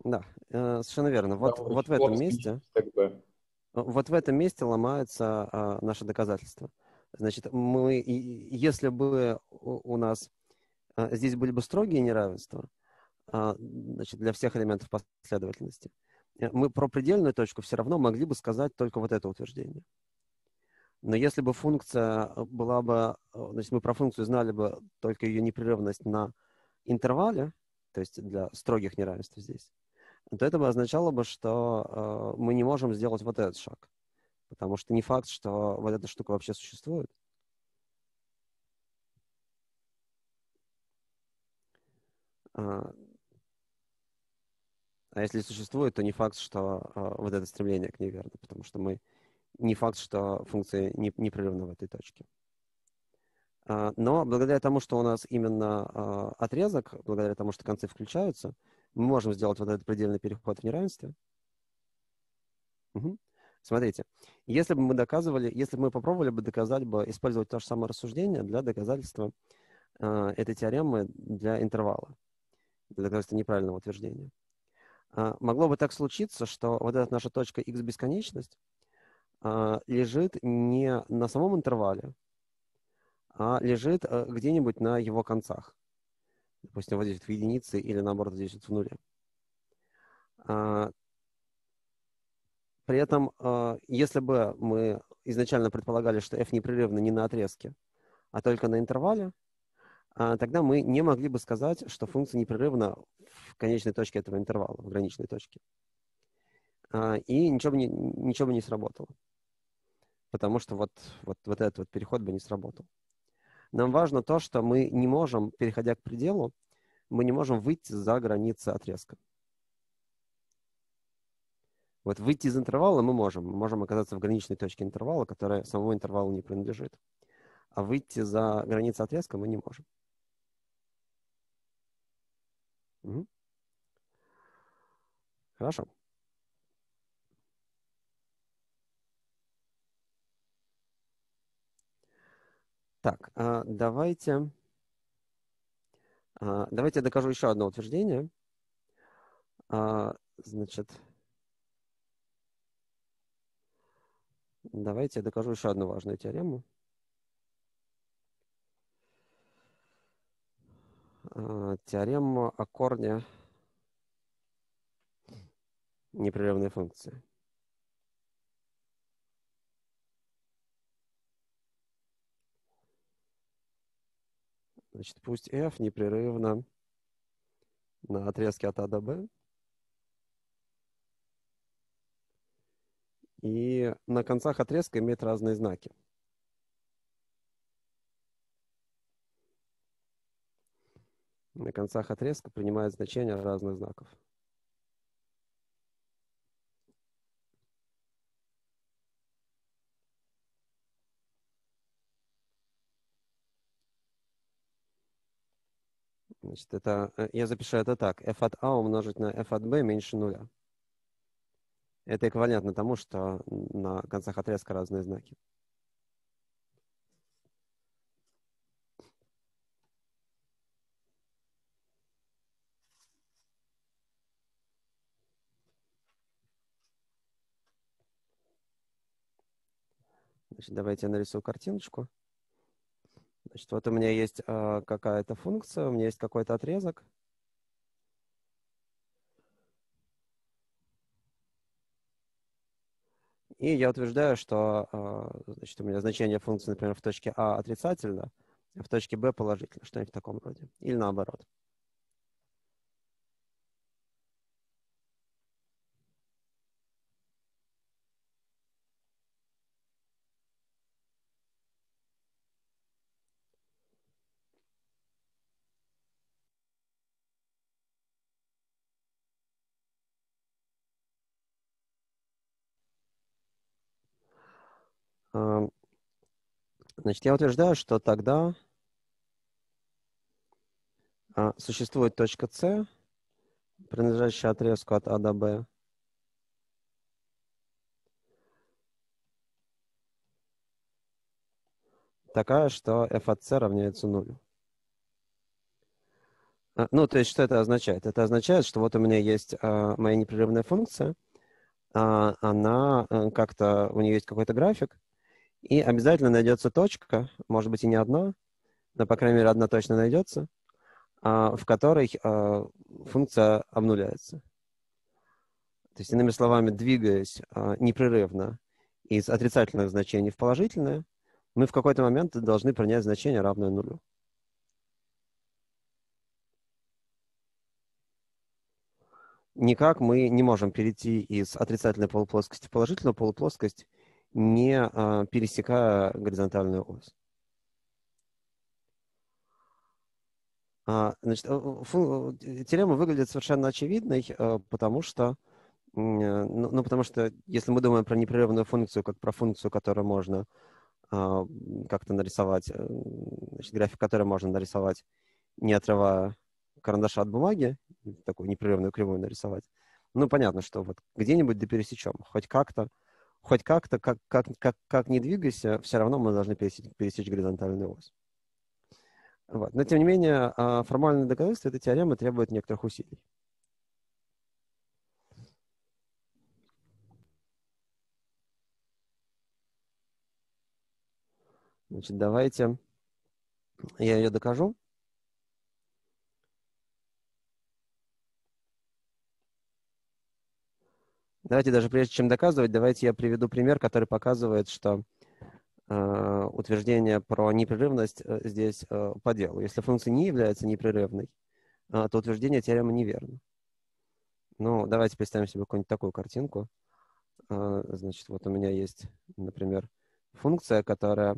Да, э, совершенно верно. Вот, да, вот в этом месте... Вот в этом месте ломается а, наше доказательство. Значит, мы, если бы у нас а, здесь были бы строгие неравенства, значит, для всех элементов последовательности, э, мы про предельную точку все равно могли бы сказать только вот это утверждение. Но если бы функция э, была бы, э, значит, мы про функцию знали бы только ее непрерывность на интервале, то есть для строгих неравенств здесь, то это бы означало бы, что э, мы не можем сделать вот этот шаг. Потому что не факт, что вот эта штука вообще существует. А, а если существует, то не факт, что а, вот это стремление к ней верно, потому что мы не факт, что функция не, непрерывна в этой точке. А, но благодаря тому, что у нас именно а, отрезок, благодаря тому, что концы включаются, мы можем сделать вот этот предельный переход в неравенстве. Угу. Смотрите, если бы мы доказывали, если бы мы попробовали бы доказать бы, использовать то же самое рассуждение для доказательства э, этой теоремы для интервала, для доказательства неправильного утверждения. А, могло бы так случиться, что вот эта наша точка x бесконечность а, лежит не на самом интервале, а лежит э, где-нибудь на его концах. Допустим, вот здесь в единице или наоборот здесь в нуле. А, при этом, если бы мы изначально предполагали, что f непрерывно не на отрезке, а только на интервале, тогда мы не могли бы сказать, что функция непрерывна в конечной точке этого интервала, в граничной точке. А, и ничего бы не, ничего бы не сработало. Потому что вот, вот, вот этот вот переход бы не сработал. Нам важно то, что мы не можем, переходя к пределу, мы не можем выйти за границы отрезка. Вот выйти из интервала мы можем. Мы можем оказаться в граничной точке интервала, которая самому интервалу не принадлежит. А выйти за границы отрезка мы не можем. Угу. Хорошо. Так, а, давайте, а, давайте я докажу еще одно утверждение. А, значит, давайте я докажу еще одну важную теорему. Теорему о корне непрерывной функции. Значит, пусть f непрерывно на отрезке от А до Б. И на концах отрезка имеет разные знаки. На концах отрезка принимает значение разных знаков. Значит, это, э, я запишу это так. f от a умножить на f от b меньше нуля. Это эквивалентно тому, что на концах отрезка разные знаки. Значит, давайте я нарисую картиночку. Значит, вот у меня есть э, какая-то функция, у меня есть какой-то отрезок. И я утверждаю, что э, значит, у меня значение функции, например, в точке А отрицательно, а в точке Б положительно, что-нибудь в таком роде. Или наоборот. Значит, я утверждаю, что тогда а, существует точка С, принадлежащая отрезку от А до Б, такая, что f от c равняется нулю. А, ну, то есть, что это означает? Это означает, что вот у меня есть а, моя непрерывная функция, а, она а, как-то, у нее есть какой-то график, и обязательно найдется точка, может быть и не одна, но, по крайней мере, одна точно найдется, а, в которой а, функция обнуляется. То есть, иными словами, двигаясь а, непрерывно из отрицательных значений в положительное, мы в какой-то момент должны принять значение, равное нулю. Никак мы не можем перейти из отрицательной полуплоскости в положительную полуплоскость не а, пересекая горизонтальную ось. А, значит, э, фу, э, теорема выглядит совершенно очевидной, э, потому что, ну, ну, потому что если мы думаем про непрерывную функцию, как про функцию, которую можно а, как-то нарисовать, значит, график которой можно нарисовать, не отрывая карандаша от бумаги, такую непрерывную кривую нарисовать, ну, понятно, что вот где-нибудь да пересечем, хоть как-то, хоть как-то, как, как, как, как не двигайся, все равно мы должны пересечь, пересечь горизонтальную ось. Вот. Но, тем не менее, а, формальное доказательство этой теоремы требует некоторых усилий. Значит, давайте я ее докажу. Давайте даже прежде чем доказывать, давайте я приведу пример, который показывает, что э, утверждение про непрерывность э, здесь э, по делу. Если функция не является непрерывной, э, то утверждение теоремы неверно. Ну, давайте представим себе какую-нибудь такую картинку. Э, значит, вот у меня есть, например, функция, которая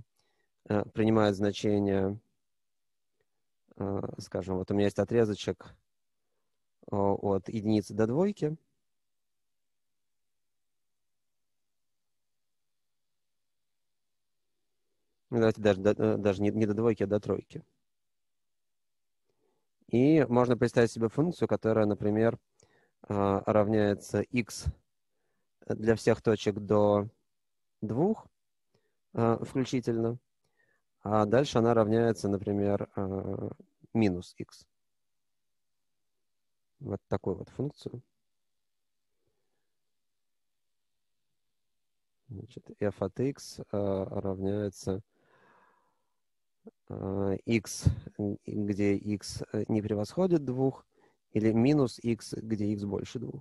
э, принимает значение, э, скажем, вот у меня есть отрезочек э, от единицы до двойки, Ну, Давайте даже, э, даже не, не до двойки, а до тройки. И можно представить себе функцию, которая, например, а, равняется x для всех точек до 2 а, включительно, а дальше она равняется, например, а, минус x. Вот такую вот функцию. Значит, f от x равняется x, м, где x э, не превосходит 2, или минус x, где x больше 2.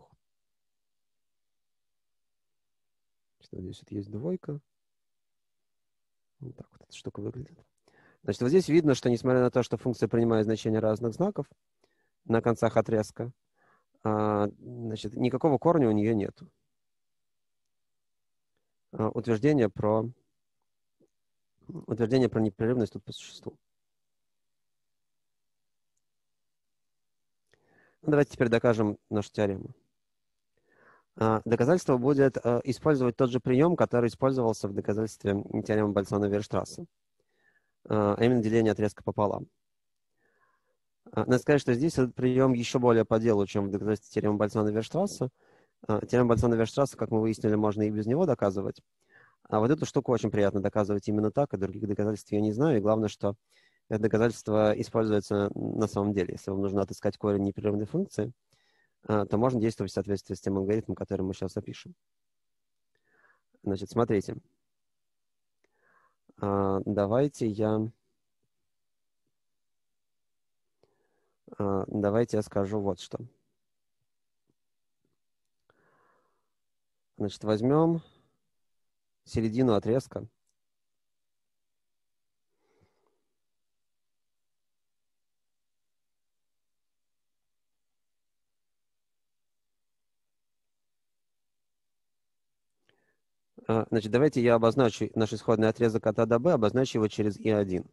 Что здесь вот есть двойка. Вот так вот эта штука выглядит. Значит, вот здесь видно, что несмотря на то, что функция принимает значение разных знаков на концах отрезка, а, значит, никакого корня у нее нет. Утверждение про утверждение про непрерывность тут по существу. Ну, давайте теперь докажем нашу теорему. А, Доказательство будет а, использовать тот же прием, который использовался в доказательстве теоремы Бальцона-Верштрасса, а именно деление отрезка пополам. А, Надо сказать, что здесь этот прием еще более по делу, чем в доказательстве теоремы Бальцона-Верштрасса. Теорему Бальцона-Верштрасса, как мы выяснили, можно и без него доказывать. А вот эту штуку очень приятно доказывать именно так, и других доказательств я не знаю. И главное, что это доказательство используется на самом деле. Если вам нужно отыскать корень непрерывной функции, а, то можно действовать в соответствии с тем алгоритмом, который мы сейчас опишем. Значит, смотрите. А, Давайте я... а, Давайте я скажу вот что. Значит, возьмем середину отрезка. А, Значит, давайте я обозначу наш исходный отрезок от А до Б, обозначу его через И1.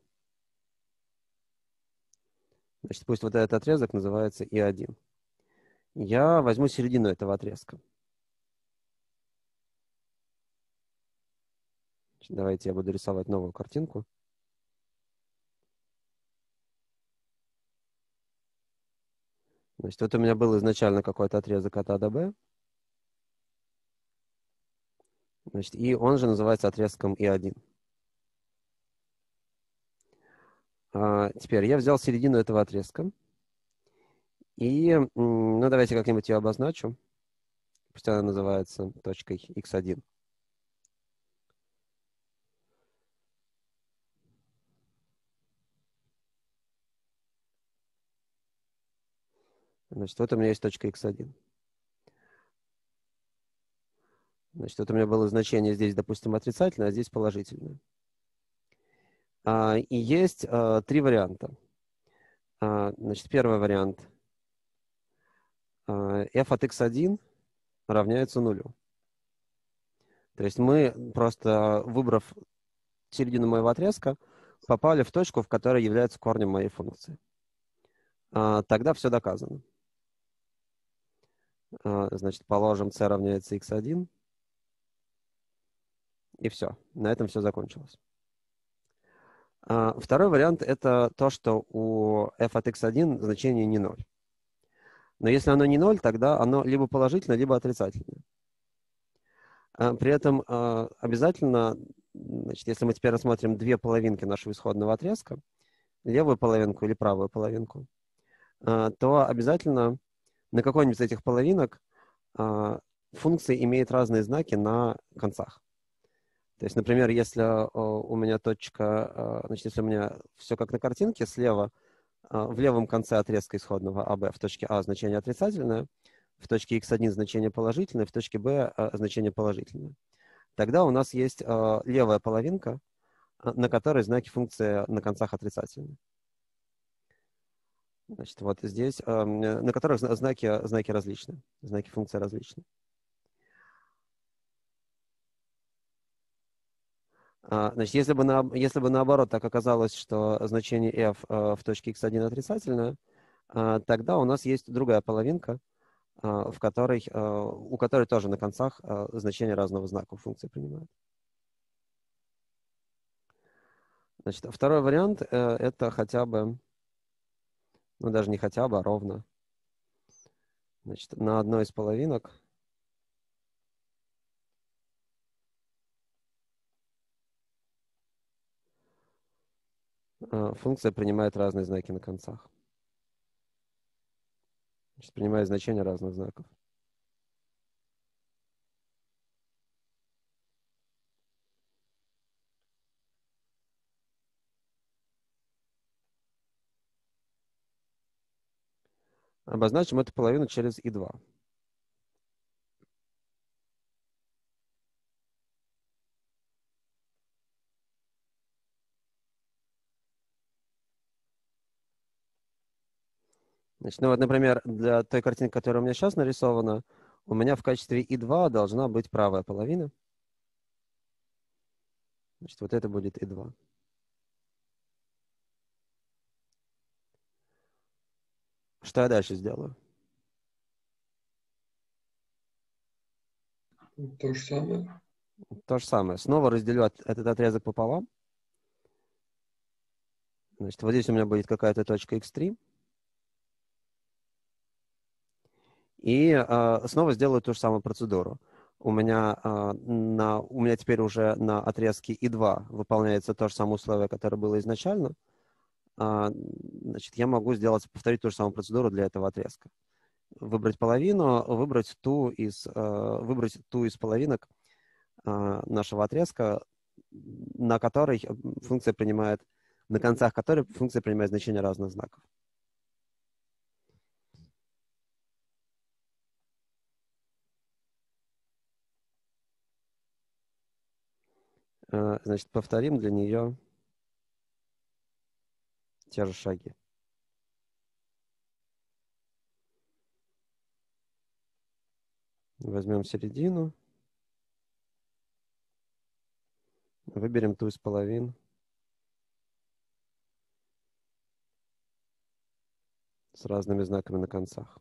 Значит, пусть вот этот отрезок называется И1. Я возьму середину этого отрезка. Давайте я буду рисовать новую картинку. Значит, вот у меня был изначально какой-то отрезок от А до Б. Значит, и он же называется отрезком И1. А, теперь я взял середину этого отрезка. И, ну, давайте как-нибудь ее обозначу. Пусть она называется точкой x1. Значит, вот у меня есть точка x1. Значит, вот у меня было значение здесь, допустим, отрицательное, а здесь положительное. А, и есть а, три варианта. А, значит, первый вариант. А, f от x1 равняется нулю. То есть мы просто, выбрав середину моего отрезка, попали в точку, в которой является корнем моей функции. А, тогда все доказано. А, значит, положим c равняется x1. И все. На этом все закончилось. А, Второй вариант – это то, что у f от x1 значение не 0. Но если оно не 0, тогда оно либо положительное, либо отрицательное. А, При этом обязательно, значит, если мы теперь рассмотрим две половинки нашего исходного отрезка, левую половинку или правую половинку, то обязательно на какой-нибудь из этих половинок а, функция имеет разные знаки на концах. То есть, например, если у меня точка, значит, если у меня все как на картинке, слева в левом конце отрезка исходного АБ в точке А значение отрицательное, в точке x1 значение положительное, в точке B значение положительное. Тогда у нас есть левая половинка, на которой знаки функции на концах отрицательные. Значит, вот здесь, на которых знаки, знаки различны, знаки функции различны. Значит, если бы, на, если бы наоборот так оказалось, что значение f в точке x1 отрицательное, тогда у нас есть другая половинка, в которой, у которой тоже на концах значение разного знака функции принимают. Значит, второй вариант э, это хотя бы, ну даже не хотя бы, а ровно. Значит, на одной из половинок э, функция принимает разные знаки на концах. Значит, принимает значения разных знаков. Обозначим эту половину через И2. Значит, ну вот, например, для той картинки, которая у меня сейчас нарисована, у меня в качестве И2 должна быть правая половина. Значит, вот это будет И2. Что я дальше сделаю? То же самое. То же самое. Снова разделю от- этот отрезок пополам. Значит, вот здесь у меня будет какая-то точка x3. И а, снова сделаю ту же самую процедуру. У меня, а, на, у меня теперь уже на отрезке И2 выполняется то же самое условие, которое было изначально. Значит, я могу сделать, повторить ту же самую процедуру для этого отрезка. Выбрать половину, выбрать ту из, а, выбрать ту из половинок а, нашего отрезка, на которой функция принимает, на концах которой функция принимает значение разных знаков. А, Значит, повторим для нее те же шаги. Возьмем середину. Выберем ту из половин. С разными знаками на концах.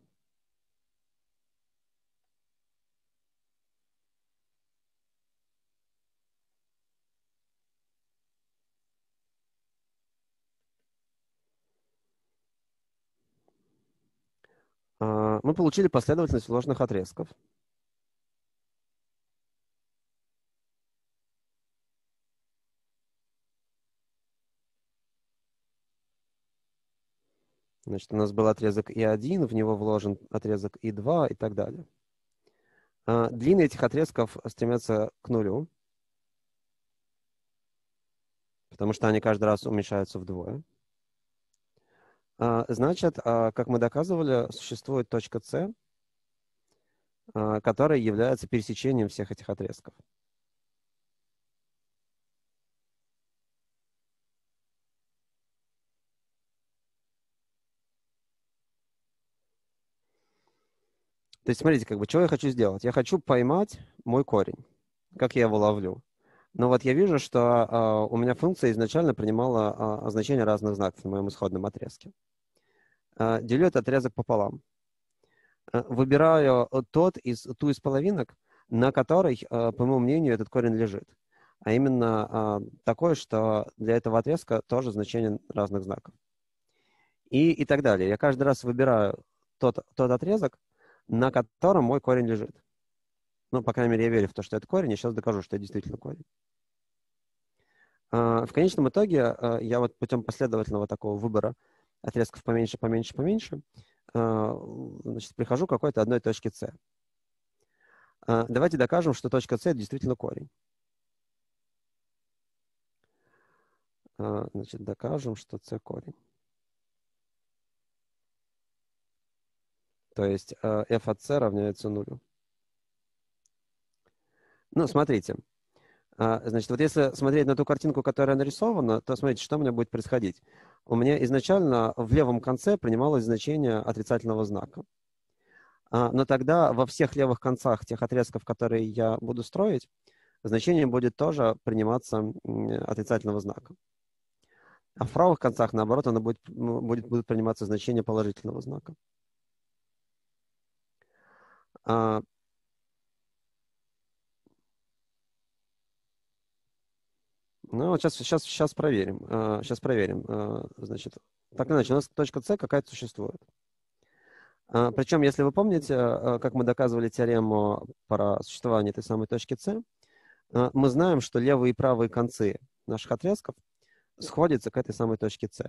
Мы получили последовательность сложных отрезков. Значит, у нас был отрезок И1, в него вложен отрезок И2 и так далее. А, Длины этих отрезков стремятся к нулю, потому что они каждый раз уменьшаются вдвое. А, Значит, а, как мы доказывали, существует точка С, а, которая является пересечением всех этих отрезков. То есть, смотрите, как бы, что я хочу сделать? Я хочу поймать мой корень. Как я его ловлю? Но вот я вижу, что а, у меня функция изначально принимала а, значение разных знаков на моем исходном отрезке. А, делю этот отрезок пополам. А, выбираю тот из, ту из половинок, на которой, а, по моему мнению, этот корень лежит. А именно а, такое, что для этого отрезка тоже значение разных знаков. И, и так далее. Я каждый раз выбираю тот, тот отрезок, на котором мой корень лежит. Ну, по крайней мере, я верю в то, что это корень, и сейчас докажу, что это действительно корень. А, В конечном итоге а, я вот путем последовательного такого выбора отрезков поменьше, поменьше, поменьше, а, значит, прихожу к какой-то одной точке С. Давайте докажем, что точка С действительно корень. Значит, докажем, что С корень. То есть f от c равняется нулю. Ну, смотрите. А, Значит, вот если смотреть на ту картинку, которая нарисована, то смотрите, что у меня будет происходить. У меня изначально в левом конце принималось значение отрицательного знака. А, Но тогда во всех левых концах тех отрезков, которые я буду строить, значение будет тоже приниматься отрицательного знака. А в правых концах, наоборот, оно будет, будет, будет приниматься значение положительного знака. Ну, вот сейчас, сейчас, сейчас проверим. Сейчас проверим. А, Значит, так иначе, у нас точка С какая-то существует. А, Причем, если вы помните, а, как мы доказывали теорему про существование этой самой точки С, а, мы знаем, что левые и правые концы наших отрезков сходятся к этой самой точке С.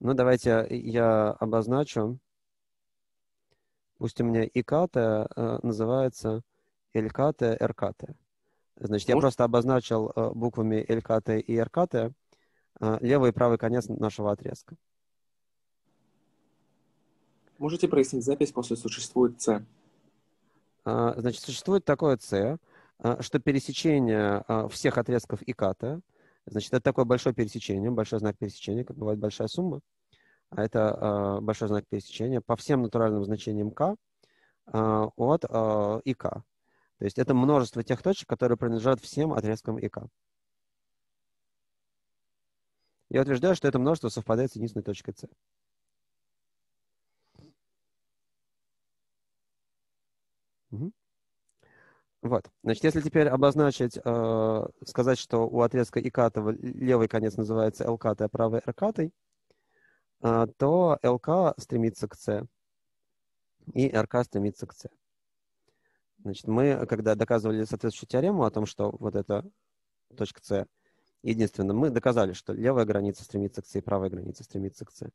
Ну, давайте я обозначу. Пусть у меня ИКТ называется ЛКТ, РКТ. Значит, я Может- просто обозначил э, буквами ЛКТ и РКТ э, левый и правый конец нашего отрезка. Можете прояснить запись после «существует С»? А, Значит, существует такое С, что пересечение всех отрезков ИКТ, значит, это такое большое пересечение, большой знак пересечения, как бывает большая сумма, а это большой знак пересечения по всем натуральным значениям К от ИК. То есть это множество тех точек, которые принадлежат всем отрезкам ИК. Я утверждаю, что это множество совпадает с единственной точкой С. Вот. Значит, если теперь обозначить, э, сказать, что у отрезка икатова левый конец называется ЛК, а правый РК, э, то ЛК стремится к С, и РК стремится к С. Значит, мы, когда доказывали соответствующую теорему о том, что вот эта точка С единственная, мы доказали, что левая граница стремится к С и правая граница стремится к С.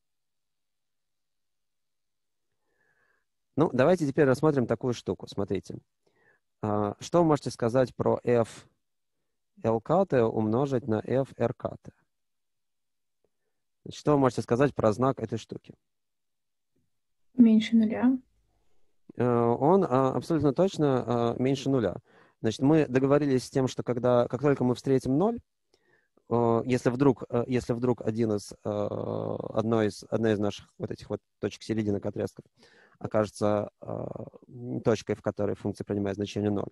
Ну, давайте теперь рассмотрим такую штуку. Смотрите. А, Что вы можете сказать про f LKT умножить на f RKT? Что вы можете сказать про знак этой штуки? Меньше нуля. Э, Он а, абсолютно точно а, меньше нуля. Значит, мы договорились с тем, что когда, как только мы встретим ноль, э, если вдруг, э, если вдруг один из, одно из, одна из наших вот этих вот точек серединок отрезков окажется точкой, в которой функция принимает значение 0,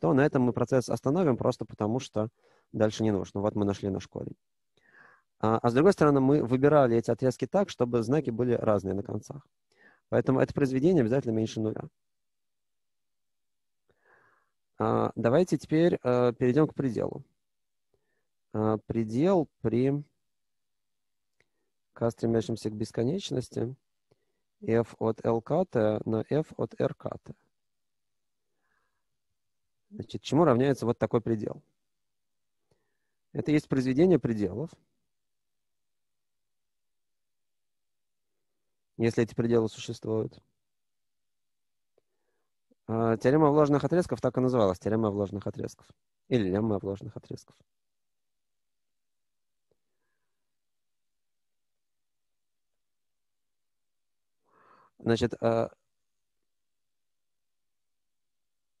то на этом мы процесс остановим просто потому, что дальше не нужно. Вот мы нашли наш корень. А, а с другой стороны, мы выбирали эти отрезки так, чтобы знаки были разные на концах. Поэтому это произведение обязательно меньше нуля. А, давайте теперь э, перейдем к пределу. А, предел при k, стремящемся к бесконечности, f от LKT на f от RKT. Значит, чему равняется вот такой предел? Это есть произведение пределов. Если эти пределы существуют. А, Теорема вложенных отрезков так и называлась. Теорема вложенных отрезков. Или лемма вложенных отрезков. Значит, а,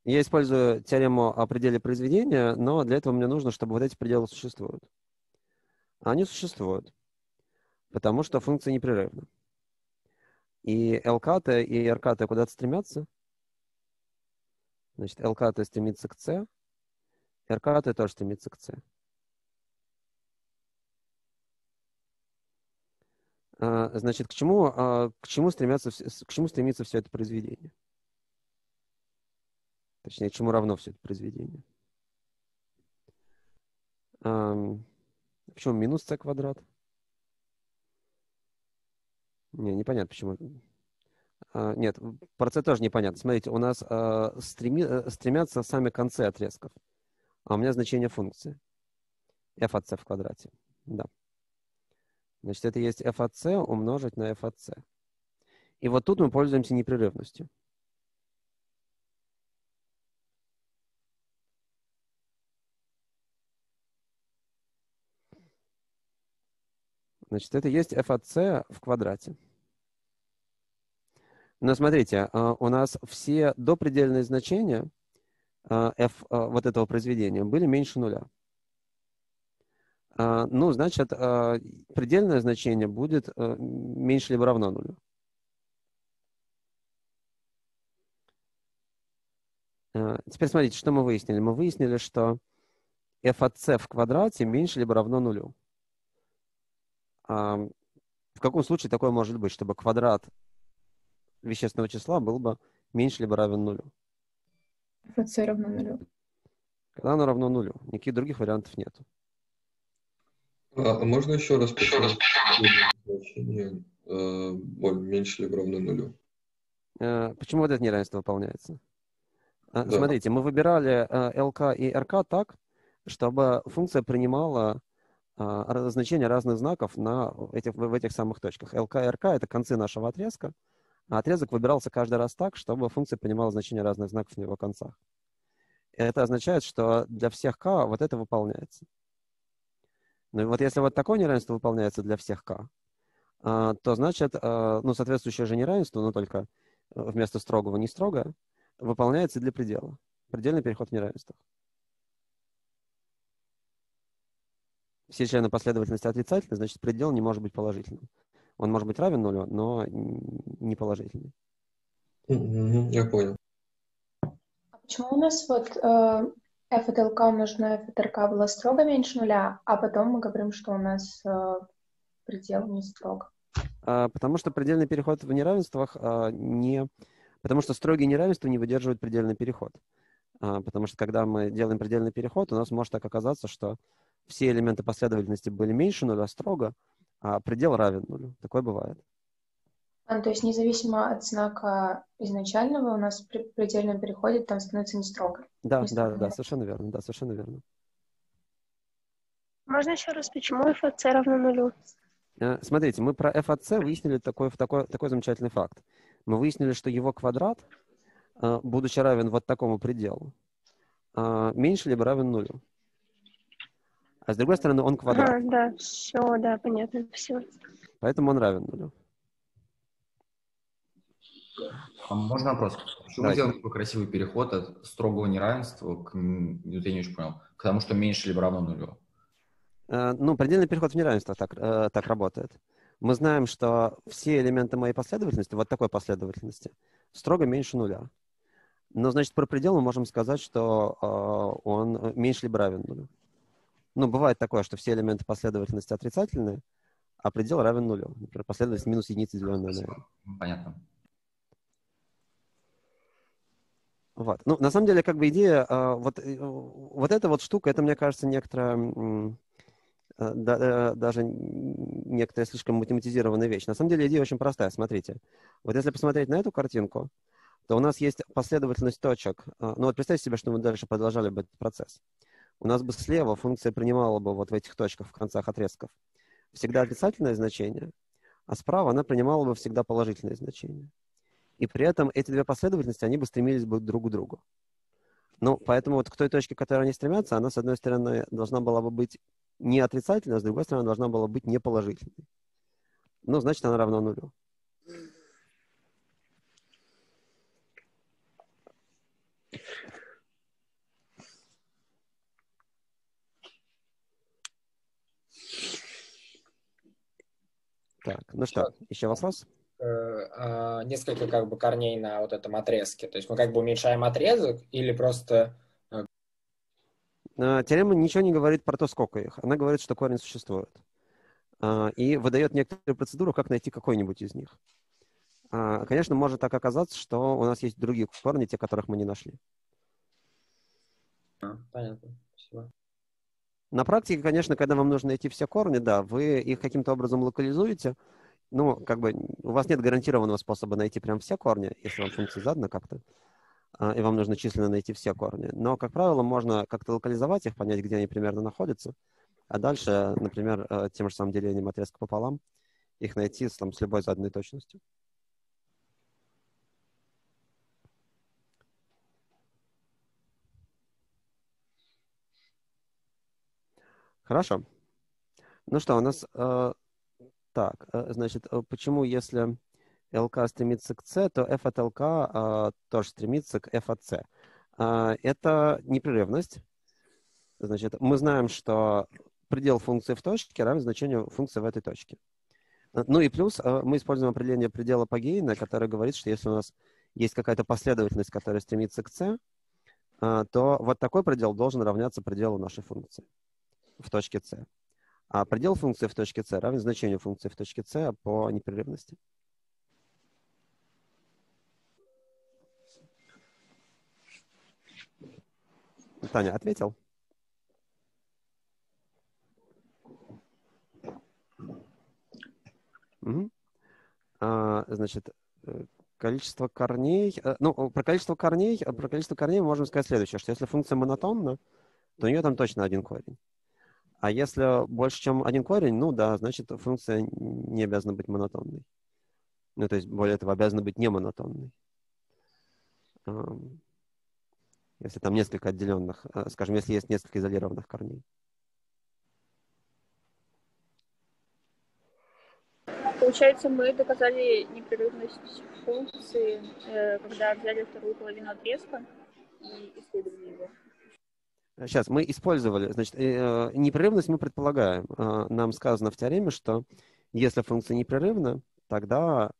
я использую теорему о пределе произведения, но для этого мне нужно, чтобы вот эти пределы существуют. А Они существуют, потому что функция непрерывна. И ЛКТ и РКТ куда-то стремятся. Значит, ЛКТ стремится к С, РКТ тоже стремится к С. А, Значит, к чему, а, к чему, стремятся, к чему стремится все это произведение? Точнее, чему равно все это произведение? Почему минус c квадрат? Не, непонятно, почему. А, Нет, про c тоже непонятно. Смотрите, у нас а, стреми- э, стремятся сами концы отрезков. А у меня значение функции. f от c в квадрате. Да. Значит, это есть f от c умножить на f от c. И вот тут мы пользуемся непрерывностью. Значит, это есть f от c в квадрате. Но смотрите, а, у нас все допредельные значения а, f а, вот этого произведения были меньше нуля. Ну, значит, предельное значение будет меньше либо равно нулю. Теперь смотрите, что мы выяснили. Мы выяснили, что f от c в квадрате меньше либо равно нулю. А В каком случае такое может быть, чтобы квадрат вещественного числа был бы меньше либо равен нулю? ФЦ равно нулю. Когда оно равно нулю. Никаких других вариантов нет. А, а можно еще раз значение э, меньше или равно нулю? Э, почему вот это неравенство выполняется? Э, Да. Смотрите, мы выбирали э, ЛК и РК так, чтобы функция принимала значения разных знаков на этих, в этих самых точках. ЛК и РК — это концы нашего отрезка, а отрезок выбирался каждый раз так, чтобы функция принимала значения разных знаков на его концах. Это означает, что для всех k вот это выполняется. Ну и вот если вот такое неравенство выполняется для всех k, а, то значит, а, ну, соответствующее же неравенство, но только э, вместо строгого не строгое, выполняется для предела. Предельный переход в неравенствах. Все члены последовательности отрицательны, значит, предел не может быть положительным. Он может быть равен нулю, но не положительный. Мгм, Я понял. Почему у нас вот э, f от LK умножить на f от RK было строго меньше нуля, а потом мы говорим, что у нас э, предел не строго? А, Потому что предельный переход в неравенствах а, не... Потому что строгие неравенства не выдерживают предельный переход. А, Потому что когда мы делаем предельный переход, у нас может так оказаться, что все элементы последовательности были меньше нуля строго, а предел равен нулю. Такое бывает. А, то есть независимо от знака изначального у нас при предельном переходе там становится не строго. Да, Не да, строго да, совершенно верно, да, совершенно верно. Можно еще раз, почему f от c равно нулю? Э, Смотрите, мы про f от c выяснили такой, такой, такой замечательный факт. Мы выяснили, что его квадрат, э, будучи равен вот такому пределу, э, меньше либо равен нулю. А с другой стороны, он квадрат, Ага, да, все, да, понятно, все. поэтому он равен нулю. А можно вопрос? Почему мы Давайте. делаем такой красивый переход от строгого неравенства к, я не очень понял, к тому, что меньше либо равно нулю? Э, Ну, предельный переход в неравенство так, э, так работает. Мы знаем, что все элементы моей последовательности, вот такой последовательности, строго меньше нуля. Но, значит, про предел мы можем сказать, что э, он меньше либо равен нулю. Ну, бывает такое, что все элементы последовательности отрицательные, а предел равен нулю. Например, последовательность минус единицы, деленная на n. Понятно. Вот. Ну, на самом деле, как бы идея, э, вот, э, вот эта вот штука, это, мне кажется, некоторая, э, э, даже некоторая слишком математизированная вещь. На самом деле идея очень простая. Смотрите, вот если посмотреть на эту картинку, то у нас есть последовательность точек. Э, Ну вот представьте себе, что мы дальше продолжали бы этот процесс. У нас бы слева функция принимала бы вот в этих точках, в концах отрезков, всегда отрицательное значение, а справа она принимала бы всегда положительное значение. И при этом эти две последовательности, они бы стремились бы друг к другу. Ну, поэтому вот к той точке, к которой они стремятся, она, с одной стороны, должна была бы быть не отрицательной, а с другой стороны, должна была быть не положительной. Ну, значит, она равна нулю. Так, ну что, еще вопрос? э, а, несколько как бы корней на вот этом отрезке. То есть мы как бы уменьшаем отрезок или просто э, А, Теорема ничего не говорит про то, сколько их. Она говорит, что корень существует. А, И выдает некоторую процедуру, как найти какой-нибудь из них. А, Конечно, может так оказаться, что у нас есть другие корни, те, которых мы не нашли. понятно. Спасибо. На практике, конечно, когда вам нужно найти все корни, да, вы их каким-то образом локализуете. Ну, как бы у вас нет гарантированного способа найти прям все корни, если вам функция задана как-то, а, и вам нужно численно найти все корни. Но, как правило, можно как-то локализовать их, понять, где они примерно находятся, а дальше, например, э, тем же самым делением отрезка пополам, их найти там, с любой заданной точностью. Хорошо. Ну что, у нас э, так, э, значит, э, почему если LK стремится к C, то F от LK э, тоже стремится к F от C? Э, это непрерывность. Значит, мы знаем, что предел функции в точке равен значению функции в этой точке. Э, Ну и плюс э, мы используем определение предела Пагейна, которое говорит, что если у нас есть какая-то последовательность, которая стремится к C, э, то вот такой предел должен равняться пределу нашей функции в точке c. А предел функции в точке c равен значению функции в точке c по непрерывности. Таня, ответил? Мгм. А, значит, э, количество корней... э, Ну, про количество корней, э, про количество корней мы можем сказать следующее, что если функция монотонна, то у нее там точно один корень. А если больше, чем один корень, ну да, значит, функция не обязана быть монотонной. Ну, то есть, более того, обязана быть не монотонной. Если там несколько отделенных, э, скажем, если есть несколько изолированных корней. Получается, мы доказали непрерывность функции, э, когда взяли вторую половину отрезка и исследовали его. Сейчас, мы использовали, значит, э, непрерывность мы предполагаем. Э, Нам сказано в теореме, что если функция непрерывна, тогда,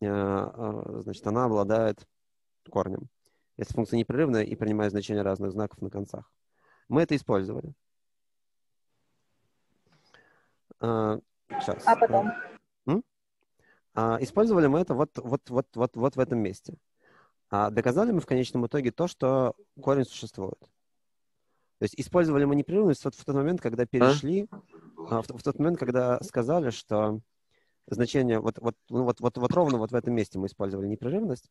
э, э, значит, она обладает корнем. Если функция непрерывна и принимает значение разных знаков на концах. Мы это использовали. Сейчас. А потом? А, Использовали мы это вот, вот, вот, вот, вот в этом месте. А доказали мы в конечном итоге то, что корень существует. То есть использовали мы непрерывность вот в тот момент, когда перешли, а, в, в тот момент, когда сказали, что значение, вот, вот, ну, вот, вот, вот ровно вот в этом месте мы использовали непрерывность,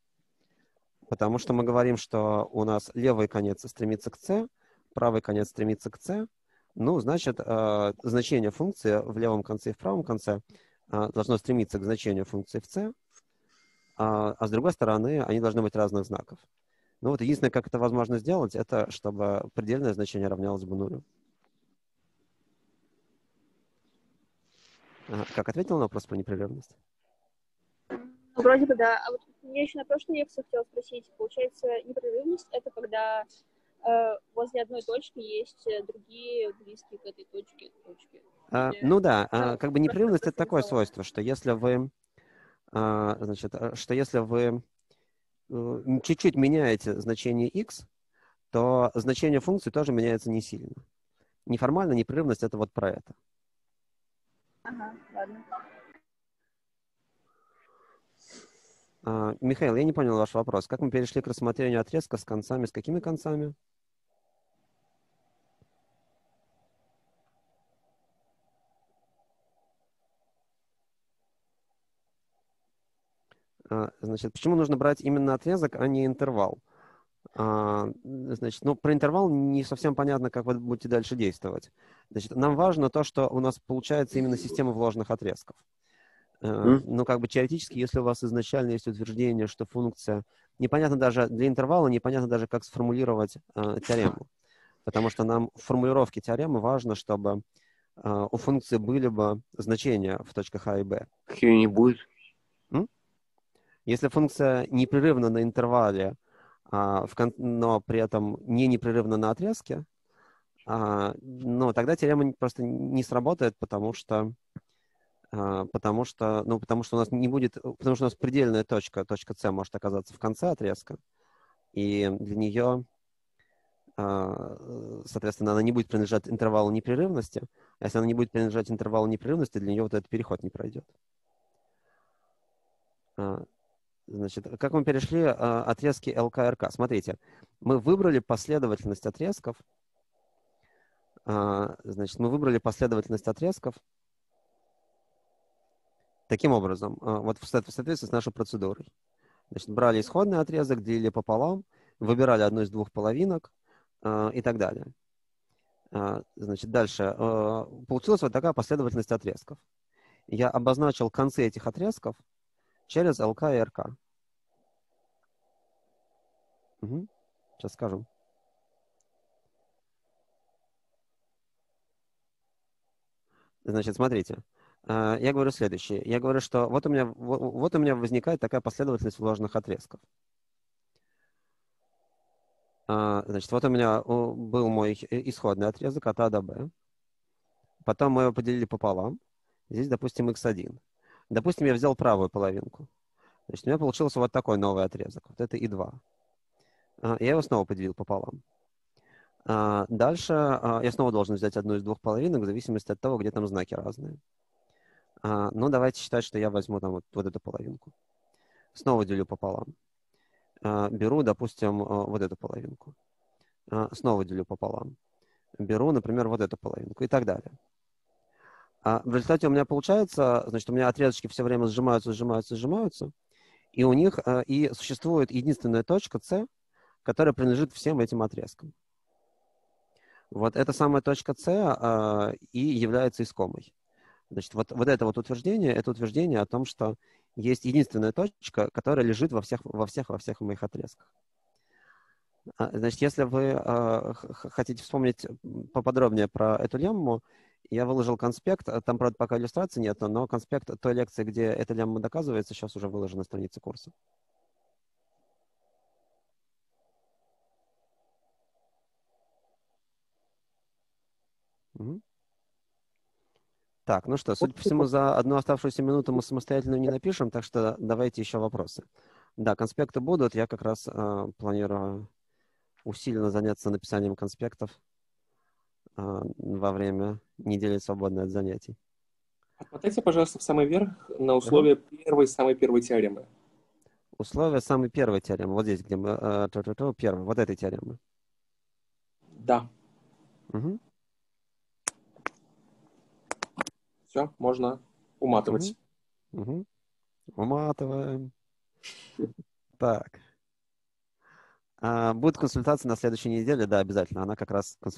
потому что мы говорим, что у нас левый конец стремится к c, правый конец стремится к c, ну, значит, э, значение функции в левом конце и в правом конце э, должно стремиться к значению функции в c, а, а с другой стороны, они должны быть разных знаков. Ну вот единственное, как это возможно сделать, это чтобы предельное значение равнялось бы нулю. А, Как ответил на вопрос про непрерывность? Ну, вроде бы да. А вот я еще на прошлой лекции хотела спросить. Получается, непрерывность — это когда э, возле одной точки есть э, другие близкие к этой точке точки. А, Или- ну да, а, как бы непрерывность это такое свойство, что если вы, а, значит, а, что если вы э, чуть-чуть меняете значение x, то значение функции тоже меняется не сильно. Неформально непрерывность это вот про это. Ага, ладно. А, Михаил, я не понял ваш вопрос. Как мы перешли к рассмотрению отрезка с концами? С какими концами? Значит, почему нужно брать именно отрезок, а не интервал? А, Значит, ну, про интервал не совсем понятно, как вы будете дальше действовать. Значит, нам важно то, что у нас получается именно система вложенных отрезков. Э. Ну, как бы теоретически, если у вас изначально есть утверждение, что функция... Непонятно даже для интервала, непонятно даже, как сформулировать э, теорему. Потому что нам в формулировке теоремы важно, чтобы э, у функции были бы значения в точках А и Б. Ее не будет. М? Если функция непрерывна на интервале, а, но при этом не непрерывна на отрезке, ну, тогда теорема просто не сработает, потому что, а, потому что, ну, потому что у нас не будет, потому что у нас предельная точка, точка С может оказаться в конце отрезка, и для нее, соответственно, она не будет принадлежать интервалу непрерывности, а если она не будет принадлежать интервалу непрерывности, для нее вот этот переход не пройдет. Значит, как мы перешли а, отрезки ЛКРК? Смотрите, мы выбрали последовательность отрезков. А, Значит, мы выбрали последовательность отрезков таким образом, а, вот в со- в соответствии с нашей процедурой. Значит, брали исходный отрезок, делили пополам, выбирали одну из двух половинок а, и так далее. А, Значит, дальше. а, Получилась вот такая последовательность отрезков. Я обозначил концы этих отрезков через ЛК и РК. Мгм. Сейчас скажем. Значит, смотрите. А, Я говорю следующее. Я говорю, что вот у меня, во- вот у меня возникает такая последовательность вложенных отрезков. А, Значит, вот у меня был мой и- исходный отрезок от А до Б. Потом мы его поделили пополам. Здесь, допустим, x1. Допустим, я взял правую половинку. Значит, у меня получился вот такой новый отрезок. Вот это И2. А, Я его снова поделил пополам. А, Дальше а, я снова должен взять одну из двух половинок в зависимости от того, где там знаки разные. А, Ну, давайте считать, что я возьму там вот, вот эту половинку. Снова делю пополам. Беру, допустим, вот эту половинку. Снова делю пополам. Беру, например, вот эту половинку и так далее. А в результате у меня получается, значит, у меня отрезочки все время сжимаются, сжимаются, сжимаются, и у них э, и существует единственная точка С, которая принадлежит всем этим отрезкам. Вот эта самая точка С э, и является искомой. Значит, вот, вот это вот утверждение, это утверждение о том, что есть единственная точка, которая лежит во всех, во всех, во всех моих отрезках. А, Значит, если вы э, хотите вспомнить поподробнее про эту лемму, я выложил конспект, а там, правда, пока иллюстрации нет, но конспект той лекции, где эта лемма доказывается, сейчас уже выложен на странице курса. Мгм. Так, ну что, судя по всему, за одну оставшуюся минуту мы самостоятельно не напишем, так что давайте еще вопросы. Да, конспекты будут. Я как раз э, планирую усиленно заняться написанием конспектов э, во время недели свободной от занятий. Отмотайте, пожалуйста, в самый верх на условие первой, самой первой теоремы. Условия самой первой теоремы. Вот здесь, где мы... э, ту-ту-ту, первой, вот этой теоремы. Да. Мгм. Все, можно уматывать. Мгм. Уматываем. Так. А, будет консультация на следующей неделе, да, обязательно. Она как раз консультация.